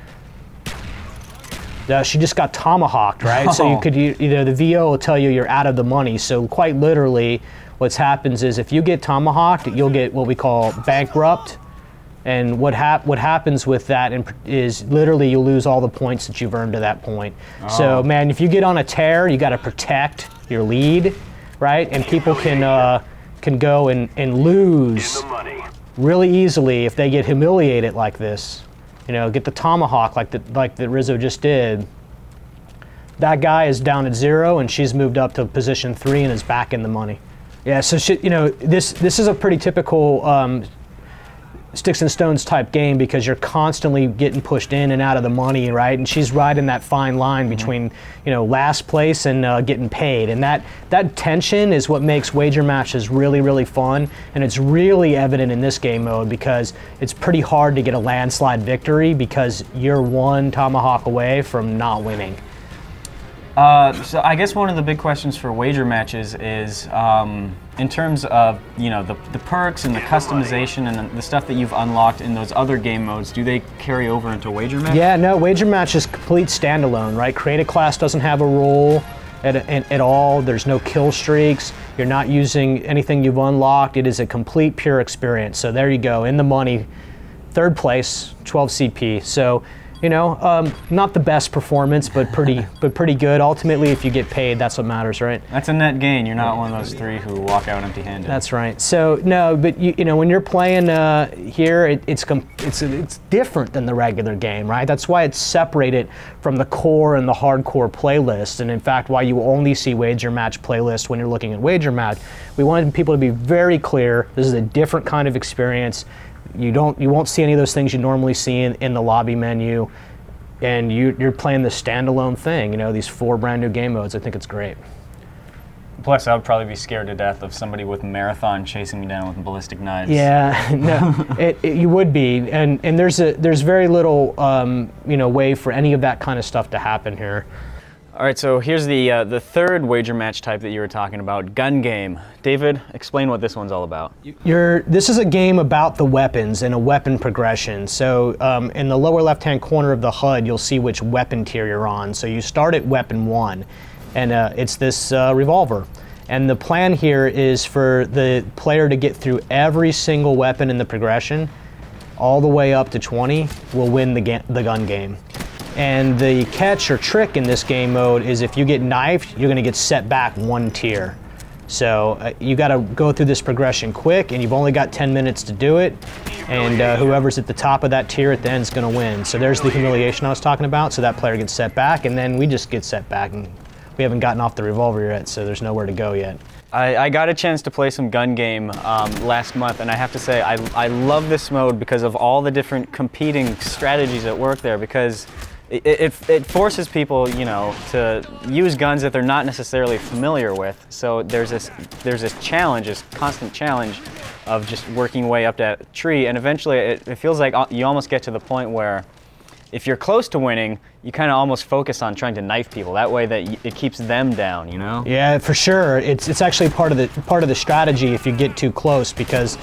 Uh, she just got tomahawked, right? So you Oh. could, you, you know, the VO will tell you you're out of the money. So quite literally, what happens is if you get tomahawked, you'll get what we call bankrupt. And what hap- what happens with that in, is literally you lose all the points that you've earned to that point. So man, if you get on a tear, you got to protect your lead, right? And people can uh, can go and, and lose money. really easily if they get humiliated like this. You know, get the tomahawk like the, like that Rizzo just did. That guy is down at zero, and she's moved up to position three and is back in the money. Yeah, so she, you know, this this is a pretty typical um, sticks and stones type game because you're constantly getting pushed in and out of the money, right? And she's riding that fine line between, you know, last place and uh, getting paid, and that that tension is what makes wager matches really, really fun, and it's really evident in this game mode because it's pretty hard to get a landslide victory because you're one tomahawk away from not winning. Uh, so I guess one of the big questions for wager matches is, um, in terms of you know the, the perks and the customization and the, the stuff that you've unlocked in those other game modes, do they carry over into wager match? Yeah, no, Wager Match is complete standalone, right? Create a class doesn't have a role at, at, at all. There's no kill streaks. You're not using anything you've unlocked. It is a complete pure experience. So there you go, in the money, third place, 12 CP. So, you know, um, not the best performance, but pretty, but pretty good. Ultimately, if you get paid, that's what matters, right? That's a net gain. You're not one of those three who walk out empty-handed. That's right. So no, but you, you know when you're playing uh, here, it, it's com- it's it's different than the regular game, right? That's why it's separated from the core and the hardcore playlist, and in fact, why you only see wager match playlist when you're looking at wager match. We wanted people to be very clear. This is a different kind of experience. You don't you won't see any of those things you normally see in, in the lobby menu. And you, you're playing the standalone thing, you know, these four brand new game modes. I think it's great. Plus, I would probably be scared to death of somebody with marathon chasing me down with ballistic knives. Yeah, no, it, it, you would be, and and there's a there's very little um, you know way for any of that kind of stuff to happen here. All right, so here's the uh, the third wager match type that you were talking about, gun game. David, explain what this one's all about. You're, this is a game about the weapons and a weapon progression. So um, in the lower left-hand corner of the HUD, you'll see which weapon tier you're on. So you start at weapon one, and uh, it's this uh, revolver. And the plan here is for the player to get through every single weapon in the progression, all the way up to 20, will win the, the gun game. And the catch or trick in this game mode is if you get knifed, you're going to get set back one tier. So uh, you got to go through this progression quick, and you've only got 10 minutes to do it. And uh, whoever's at the top of that tier at the end is going to win. So there's the humiliation I was talking about. So that player gets set back, and then we just get set back, and we haven't gotten off the revolver yet, so there's nowhere to go yet. I, I got a chance to play some gun game um, last month, and I have to say I, I love this mode because of all the different competing strategies at work there. Because it, it, it forces people, you know, to use guns that they're not necessarily familiar with. So there's this there's this challenge, this constant challenge of just working way up that tree, and eventually it, it feels like uh, you almost get to the point where if you're close to winning, you kind of almost focus on trying to knife people. That way, that it keeps them down. You know. Yeah, for sure. It's it's actually part of the part of the strategy if you get too close because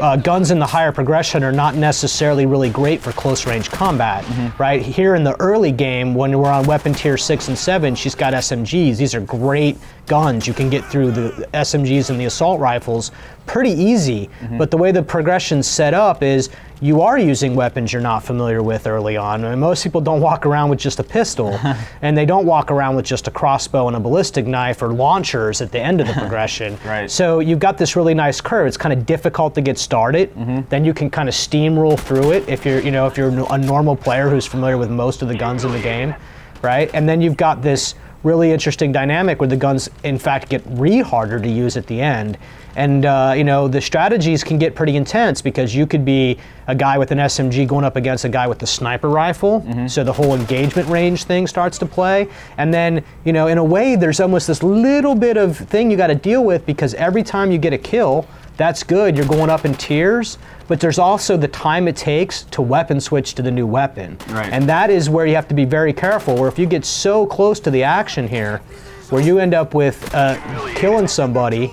uh, guns in the higher progression are not necessarily really great for close range combat, right? Here in the early game, when we're on weapon tier six and seven, she's got SMGs. These are great guns. You can get through the SMGs and the assault rifles pretty easy. Mm-hmm. But the way the progression's set up is you are using weapons you're not familiar with early on. And most people don't walk around with just a pistol, and they don't walk around with just a crossbow and a ballistic knife or launchers at the end of the progression. Right. So you've got this really nice curve. It's kind of difficult to get started. Mm-hmm. Then you can kind of steamroll through it if you're, you know, if you're a normal player who's familiar with most of the guns in the game, right? And then you've got this really interesting dynamic where the guns, in fact, get re harder to use at the end. And uh, you know the strategies can get pretty intense because you could be a guy with an SMG going up against a guy with a sniper rifle. So the whole engagement range thing starts to play. And then you know in a way there's almost this little bit of thing you got to deal with because every time you get a kill, that's good. You're going up in tiers. But there's also the time it takes to weapon switch to the new weapon. Right. And that is where you have to be very careful. Where if you get so close to the action here, where you end up with uh, killing somebody,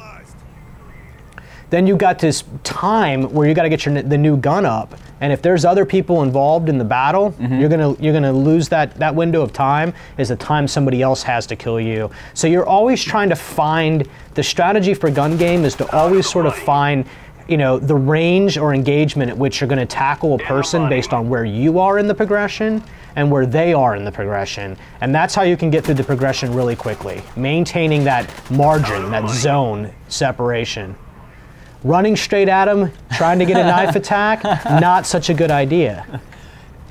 then you got this time where you got to get your the new gun up, and if there's other people involved in the battle, you're gonna you're gonna lose that that window of time is the time somebody else has to kill you. So you're always trying to find the strategy for gun game is to always sort of find. You know the range or engagement at which you're going to tackle a person based on where you are in the progression and where they are in the progression, and that's how you can get through the progression really quickly, maintaining that margin, that zone separation. Running straight at them, trying to get a knife attack, not such a good idea.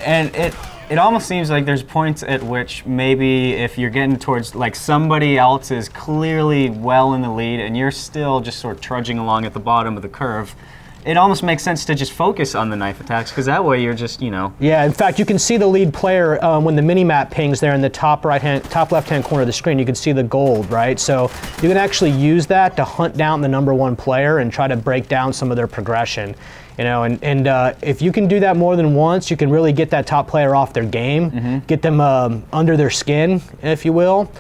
And it it almost seems like there's points at which maybe if you're getting towards like somebody else is clearly well in the lead and you're still just sort of trudging along at the bottom of the curve, it almost makes sense to just focus on the knife attacks because that way you're just you know Yeah, in fact, you can see the lead player um, when the mini map pings there in the top right hand, top left hand corner of the screen. You can see the gold, right? So you can actually use that to hunt down the number one player and try to break down some of their progression. You know, and and uh, if you can do that more than once, you can really get that top player off their game, get them um, under their skin, if you will.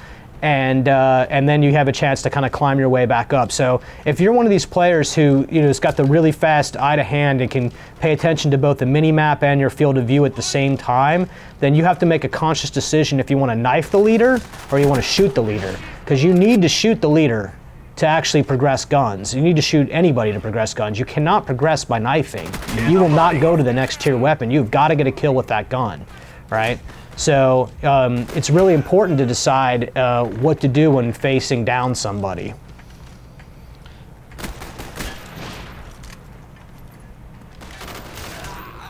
and uh, and then you have a chance to kind of climb your way back up. So if you're one of these players who you know has got the really fast eye to hand and can pay attention to both the mini map and your field of view at the same time, then you have to make a conscious decision if you want to knife the leader or you want to shoot the leader, because you need to shoot the leader to actually progress guns. You need to shoot anybody to progress guns. You cannot progress by knifing. You will not go to the next tier weapon. You've got to get a kill with that gun, right? So um, it's really important to decide uh, what to do when facing down somebody.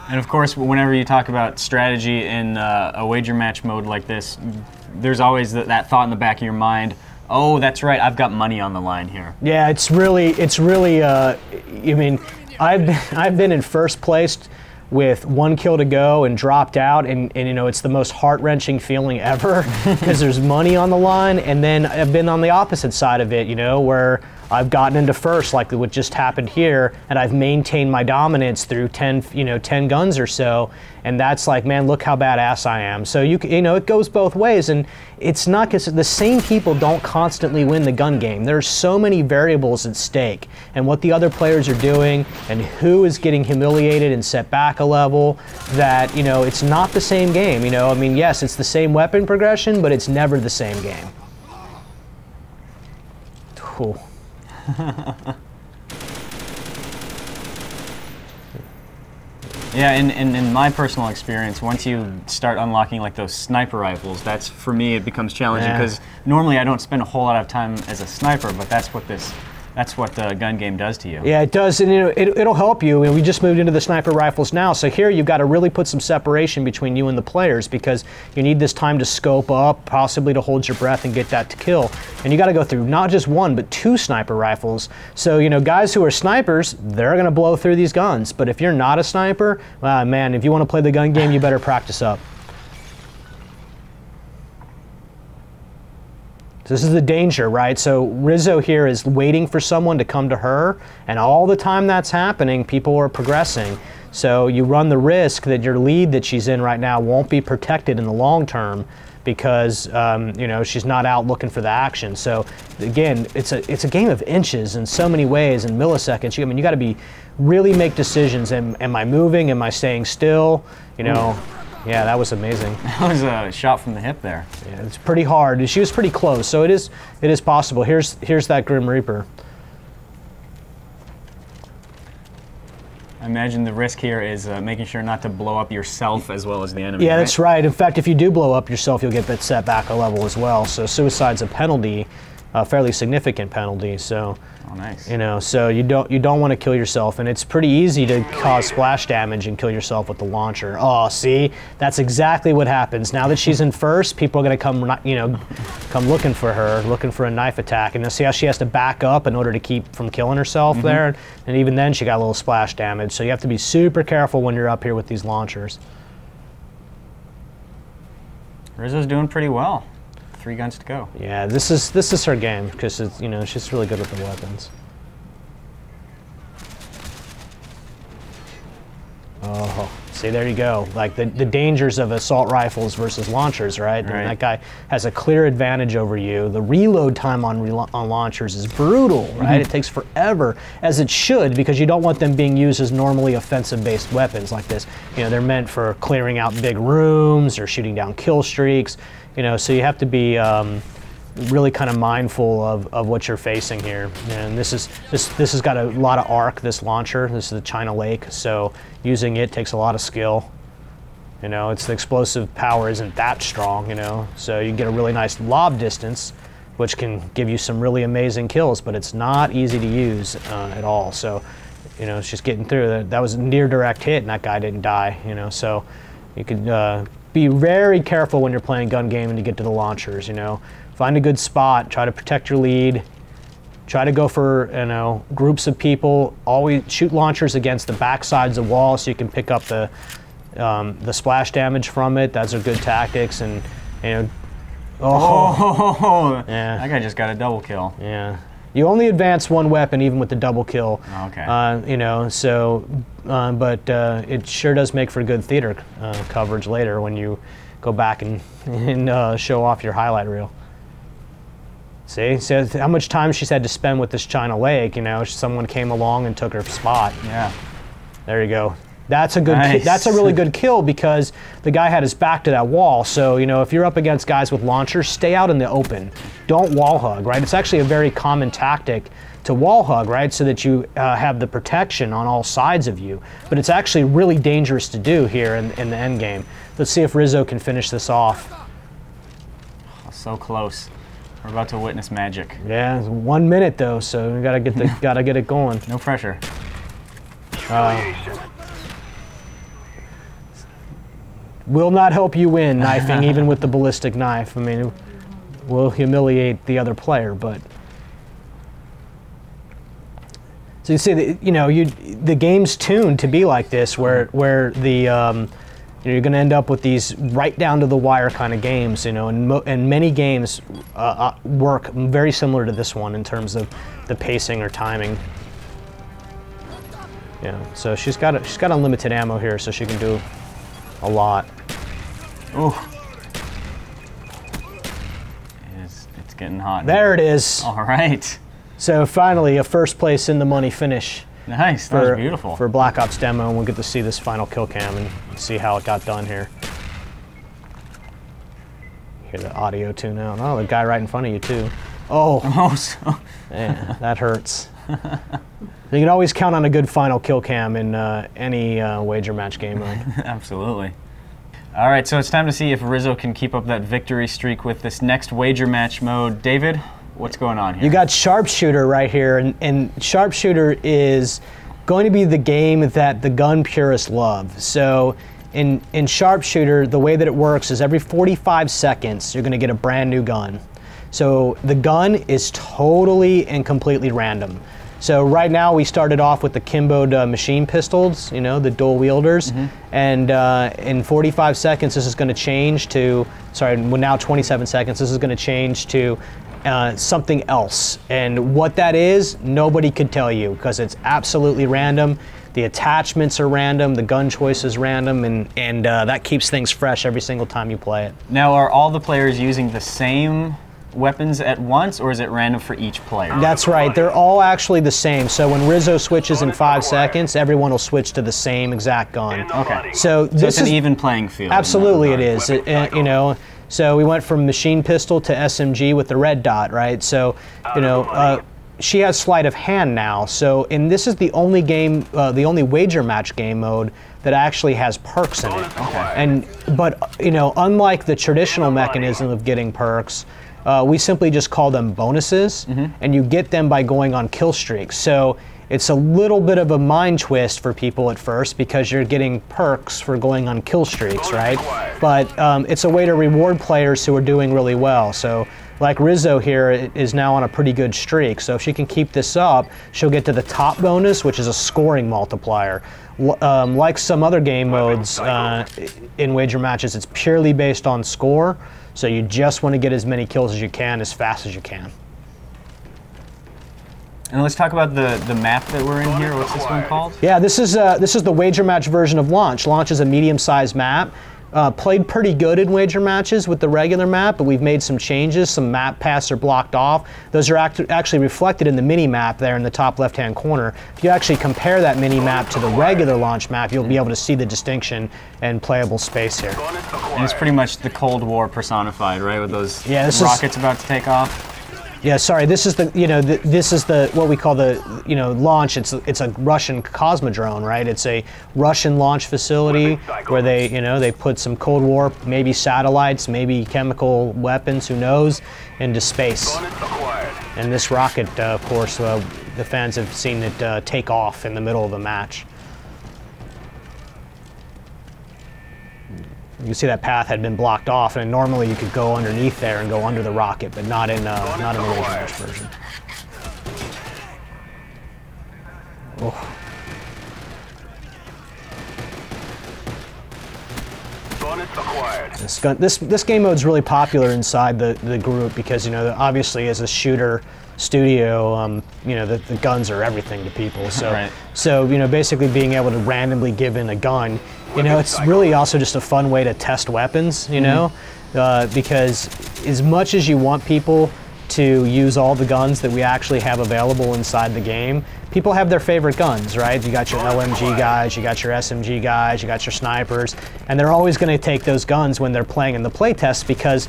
And of course, whenever you talk about strategy in uh, a wager match mode like this, there's always th- that thought in the back of your mind. Oh, that's right. I've got money on the line here. Yeah, it's really, it's really. Uh, I mean, I've been, I've been in first place with one kill to go and dropped out, and, and you know it's the most heart wrenching feeling ever because there's money on the line. And then I've been on the opposite side of it, you know, where I've gotten into first, like what just happened here, and I've maintained my dominance through 10, you know, 10 guns or so. And that's like, man, look how badass I am. So you, you know, it goes both ways, and it's not because the same people don't constantly win the gun game. There's so many variables at stake, and what the other players are doing, and who is getting humiliated and set back a level. That you know, it's not the same game. You know, I mean, yes, it's the same weapon progression, but it's never the same game. Cool. Yeah, in, in, in my personal experience, once you start unlocking like those sniper rifles, that's for me it becomes challenging Yeah. because normally I don't spend a whole lot of time as a sniper, but that's what this that's what the gun game does to you. Yeah, it does, and you know, it, it'll help you. And we just moved into the sniper rifles now, so here you've got to really put some separation between you and the players because you need this time to scope up, possibly to hold your breath and get that to kill. And you got to go through not just one but two sniper rifles. So you know, guys who are snipers, they're going to blow through these guns. But if you're not a sniper, ah, man, if you want to play the gun game, you better practice up. So this is the danger, right? So Rizzo here is waiting for someone to come to her, and all the time that's happening, people are progressing. So you run the risk that your lead that she's in right now won't be protected in the long term because um, you know she's not out looking for the action. So again, it's a it's a game of inches in so many ways and milliseconds. You, I mean, you got to be really make decisions. Am, am I moving? Am I staying still? You know, yeah, that was amazing. That was a shot from the hip there. Yeah, it's pretty hard. She was pretty close, so it is it is possible. Here's here's that Grim Reaper. I imagine the risk here is uh, making sure not to blow up yourself as well as the enemy. Yeah, that's right. In fact, if you do blow up yourself, you'll get set back a level as well. So suicide's a penalty, a fairly significant penalty. So Oh, nice. you know, so you don't you don't want to kill yourself, and it's pretty easy to cause splash damage and kill yourself with the launcher. Oh, see, that's exactly what happens. Now that she's in first, people are going to come, you know, come looking for her, looking for a knife attack, and you'll see how she has to back up in order to keep from killing herself mm-hmm. there. And even then, she got a little splash damage. So you have to be super careful when you're up here with these launchers. Rizzo's doing pretty well. Three guns to go. Yeah, this is this is her game because you know she's really good with the weapons. Oh, see there you go. Like the, the dangers of assault rifles versus launchers, right? And Right. that guy has a clear advantage over you. The reload time on relo- on launchers is brutal, right? Mm-hmm. It takes forever, as it should, because you don't want them being used as normally offensive-based weapons like this. You know, they're meant for clearing out big rooms or shooting down kill streaks. You know, so you have to be. Um, really kind of mindful of, of what you're facing here. And this is this this has got a lot of arc. This launcher. This is the China Lake. So using it takes a lot of skill. You know, it's the explosive power isn't that strong. You know, so you get a really nice lob distance, which can give you some really amazing kills. But it's not easy to use uh, at all. So, you know, it's just getting through. That that was a near direct hit, and that guy didn't die. You know, so you could uh, be very careful when you're playing gun game and you get to the launchers. You know, find a good spot, try to protect your lead. Try to go for you know groups of people. Always shoot launchers against the back sides of walls so you can pick up the um, the splash damage from it. Those are good tactics, and you know. Oh, Oh, Yeah. that guy just got a double kill. yeah. You only advance one weapon even with the double kill. Okay. Uh, you know, so, uh, but uh, it sure does make for good theater uh, coverage later when you go back and, and uh, show off your highlight reel. See, so how much time she's had to spend with this China Lake. You know, someone came along and took her spot. Yeah. There you go. That's a good. Nice. that's a really good kill because the guy had his back to that wall. So you know, if you're up against guys with launchers, stay out in the open. Don't wall hug. Right. It's actually a very common tactic to wall hug. Right. So that you uh, have the protection on all sides of you. But it's actually really dangerous to do here in, in the end game. Let's see if Rizzo can finish this off. So close. We're about to witness magic. Yeah, it's one minute though, so we gotta get the gotta get it going. No pressure. Will not help you win knifing, even with the ballistic knife. I mean, it will humiliate the other player, but. So you see, that, you know, you the game's tuned to be like this, where where the um, you know, you're going to end up with these right down to the wire kind of games, you know, and, mo- and many games uh, uh, work very similar to this one in terms of the pacing or timing. Yeah, so she's got she's got unlimited ammo here, so she can do a lot. Ooh. It's, it's getting hot. There it is. All right. So finally, a first place in the money finish Nice. That for was beautiful. for Black Ops demo, and we'll get to see this final kill cam and see how it got done here. Hear the audio tune out. Oh, the guy right in front of you too. Oh, oh, so, man, that hurts. You can always count on a good final kill cam in uh, any uh, wager match game mode. absolutely. All right, so it's time to see if Rizzo can keep up that victory streak with this next wager match mode. David, what's going on here? You got Sharpshooter right here, and, and Sharpshooter is going to be the game that the gun purists love. So in, in Sharpshooter, the way that it works is every 45 seconds, you're going to get a brand new gun. So the gun is totally and completely random. So right now we started off with the Kimbo uh, machine pistols, you know, the dual wielders, and uh, in 45 seconds this is going to change to, sorry, now 27 seconds, this is going to change to uh, something else. And what that is, nobody could tell you because it's absolutely random. The attachments are random, the gun choice is random, and, and uh, that keeps things fresh every single time you play it. Now, are all the players using the same weapons at once, or is it random for each player? That's right. They're all actually the same. So when Rizzo switches in five seconds, everyone will switch to the same exact gun. Okay. So So this it's an is even playing field. absolutely it is. It- you know, so we went from machine pistol to SMG with the red dot, right? So you know. Uh, she has sleight of hand now, so and this is the only game, uh, the only wager match game mode that actually has perks in it. Okay. And but you know, unlike the traditional mechanism of getting perks, uh, we simply just call them bonuses, and you get them by going on kill streaks. So it's a little bit of a mind twist for people at first because you're getting perks for going on kill streaks, right? But um, it's a way to reward players who are doing really well. So like Rizzo here is now on a pretty good streak. So if she can keep this up, she'll get to the top bonus, which is a scoring multiplier. Um, like some other game modes uh, in wager matches, it's purely based on score. So you just want to get as many kills as you can, as fast as you can. And let's talk about the, the map that we're in here. What's this one called? Yeah, this is uh, this is the wager match version of Launch. Launch is a medium-sized map. Uh, played pretty good in wager matches with the regular map, but we've made some changes. Some map paths are blocked off. Those are act- actually reflected in the mini map there in the top left-hand corner. If you actually compare that mini map to the regular launch map, you'll be able to see the distinction and playable space here. And it's pretty much the Cold War personified, right? With those Yeah, this is- rockets about to take off. Yeah, sorry. This is the you know the, this is the what we call the you know launch. It's it's a Russian cosmodrome, right? It's a Russian launch facility where they you know they put some Cold War, maybe satellites, maybe chemical weapons, who knows, into space. And this rocket, uh, of course, uh, the fans have seen it uh, take off in the middle of a match. You can see that path had been blocked off, and normally you could go underneath there and go under the rocket, but not in uh, not in the Match version. Oh, this, gun, this this game mode's really popular inside the, the group because you know obviously as a shooter studio, um, you know the, the guns are everything to people. So Right. so you know basically being able to randomly give in a gun, you know it's really also just a fun way to test weapons. You know, uh, because as much as you want people to use all the guns that we actually have available inside the game. People have their favorite guns, right? You got your LMG guys, you got your SMG guys, you got your snipers, and they're always going to take those guns when they're playing in the playtest because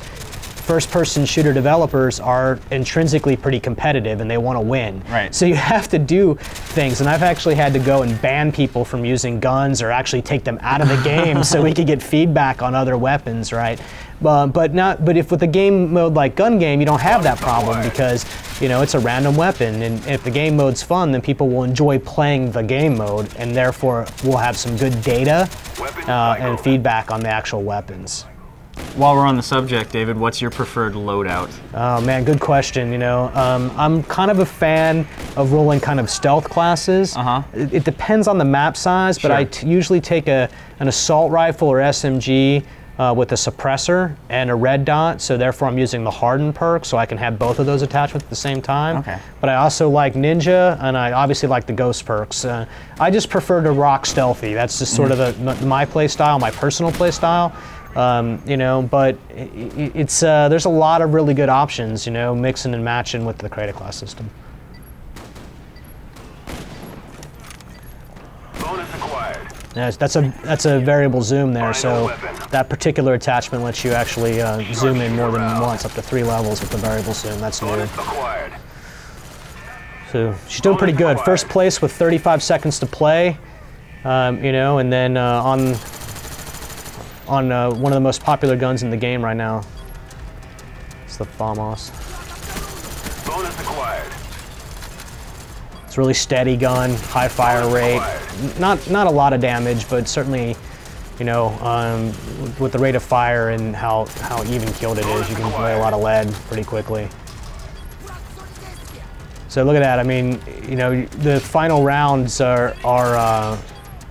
first person shooter developers are intrinsically pretty competitive and they want to win. Right. So you have to do things, and I've actually had to go and ban people from using guns or actually take them out of the game so we could get feedback on other weapons, right? Uh, but not. But if with a game mode like Gun Game, you don't have that problem because you know it's a random weapon, and if the game mode's fun, then people will enjoy playing the game mode, and therefore we'll have some good data uh, and feedback on the actual weapons. While we're on the subject, David, what's your preferred loadout? Oh man, good question. You know, um, I'm kind of a fan of rolling kind of stealth classes. Uh-huh. It, it depends on the map size, but I Sure. t- usually take a an assault rifle or SMG uh, with a suppressor and a red dot. So therefore, I'm using the hardened perk, so I can have both of those attachments at the same time. Okay. But I also like ninja, and I obviously like the ghost perks. Uh, I just prefer to rock stealthy. That's just sort of Mm-hmm. the, my play style, my personal play style. Um, you know, but it's uh, there's a lot of really good options. You know, mixing and matching with the create-a-class system. Yes, that's a that's a variable zoom there. So that particular attachment lets you actually uh, zoom in more than once, up to three levels with the variable zoom. That's new. So she's doing pretty good. First place with 35 seconds to play. Um, you know, and then uh, on on uh, one of the most popular guns in the game right now. It's the FAMAS. Bonus acquired. It's a really steady gun, high fire rate. Not not a lot of damage, but certainly, you know, um, with the rate of fire and how how even keeled it is, you can lay a lot of lead pretty quickly. So look at that. I mean, you know, the final rounds are are uh,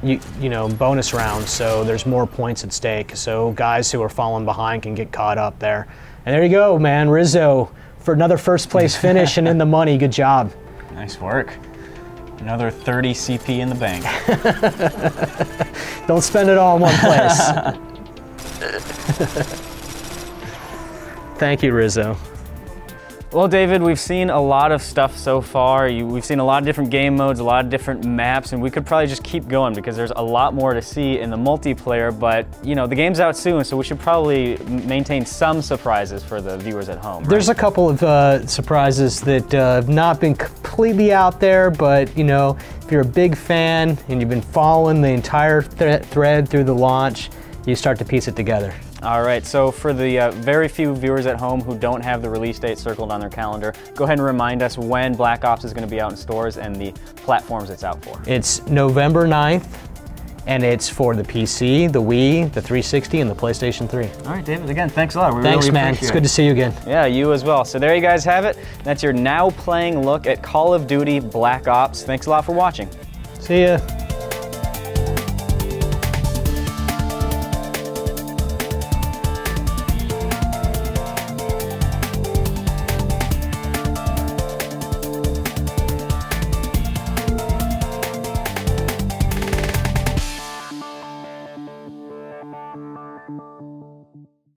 you, you know bonus rounds, so there's more points at stake. So guys who are falling behind can get caught up there. And there you go, man, Rizzo for another first place finish and in the money. Good job. Nice work. Another 30 CP in the bank. Don't spend it all in one place. Thank you, Rizzo. Well, David, we've seen a lot of stuff so far. You, we've seen a lot of different game modes, a lot of different maps, and we could probably just keep going because there's a lot more to see in the multiplayer. But you know, the game's out soon, so we should probably maintain some surprises for the viewers at home. There's a couple of uh, surprises that uh, have not been completely out there, but you know, if you're a big fan and you've been following the entire thre- thread through the launch, you start to piece it together. All right, so for the uh, very few viewers at home who don't have the release date circled on their calendar, go ahead and remind us when Black Ops is going to be out in stores and the platforms it's out for. It's November 9th, and it's for the PC, the Wii, the 360, and the PlayStation 3. All right, David, again, thanks a lot. We Thanks, really man. It's good to see you again. Yeah, you as well. So there you guys have it. That's your now playing look at Call of Duty Black Ops. Thanks a lot for watching. See ya.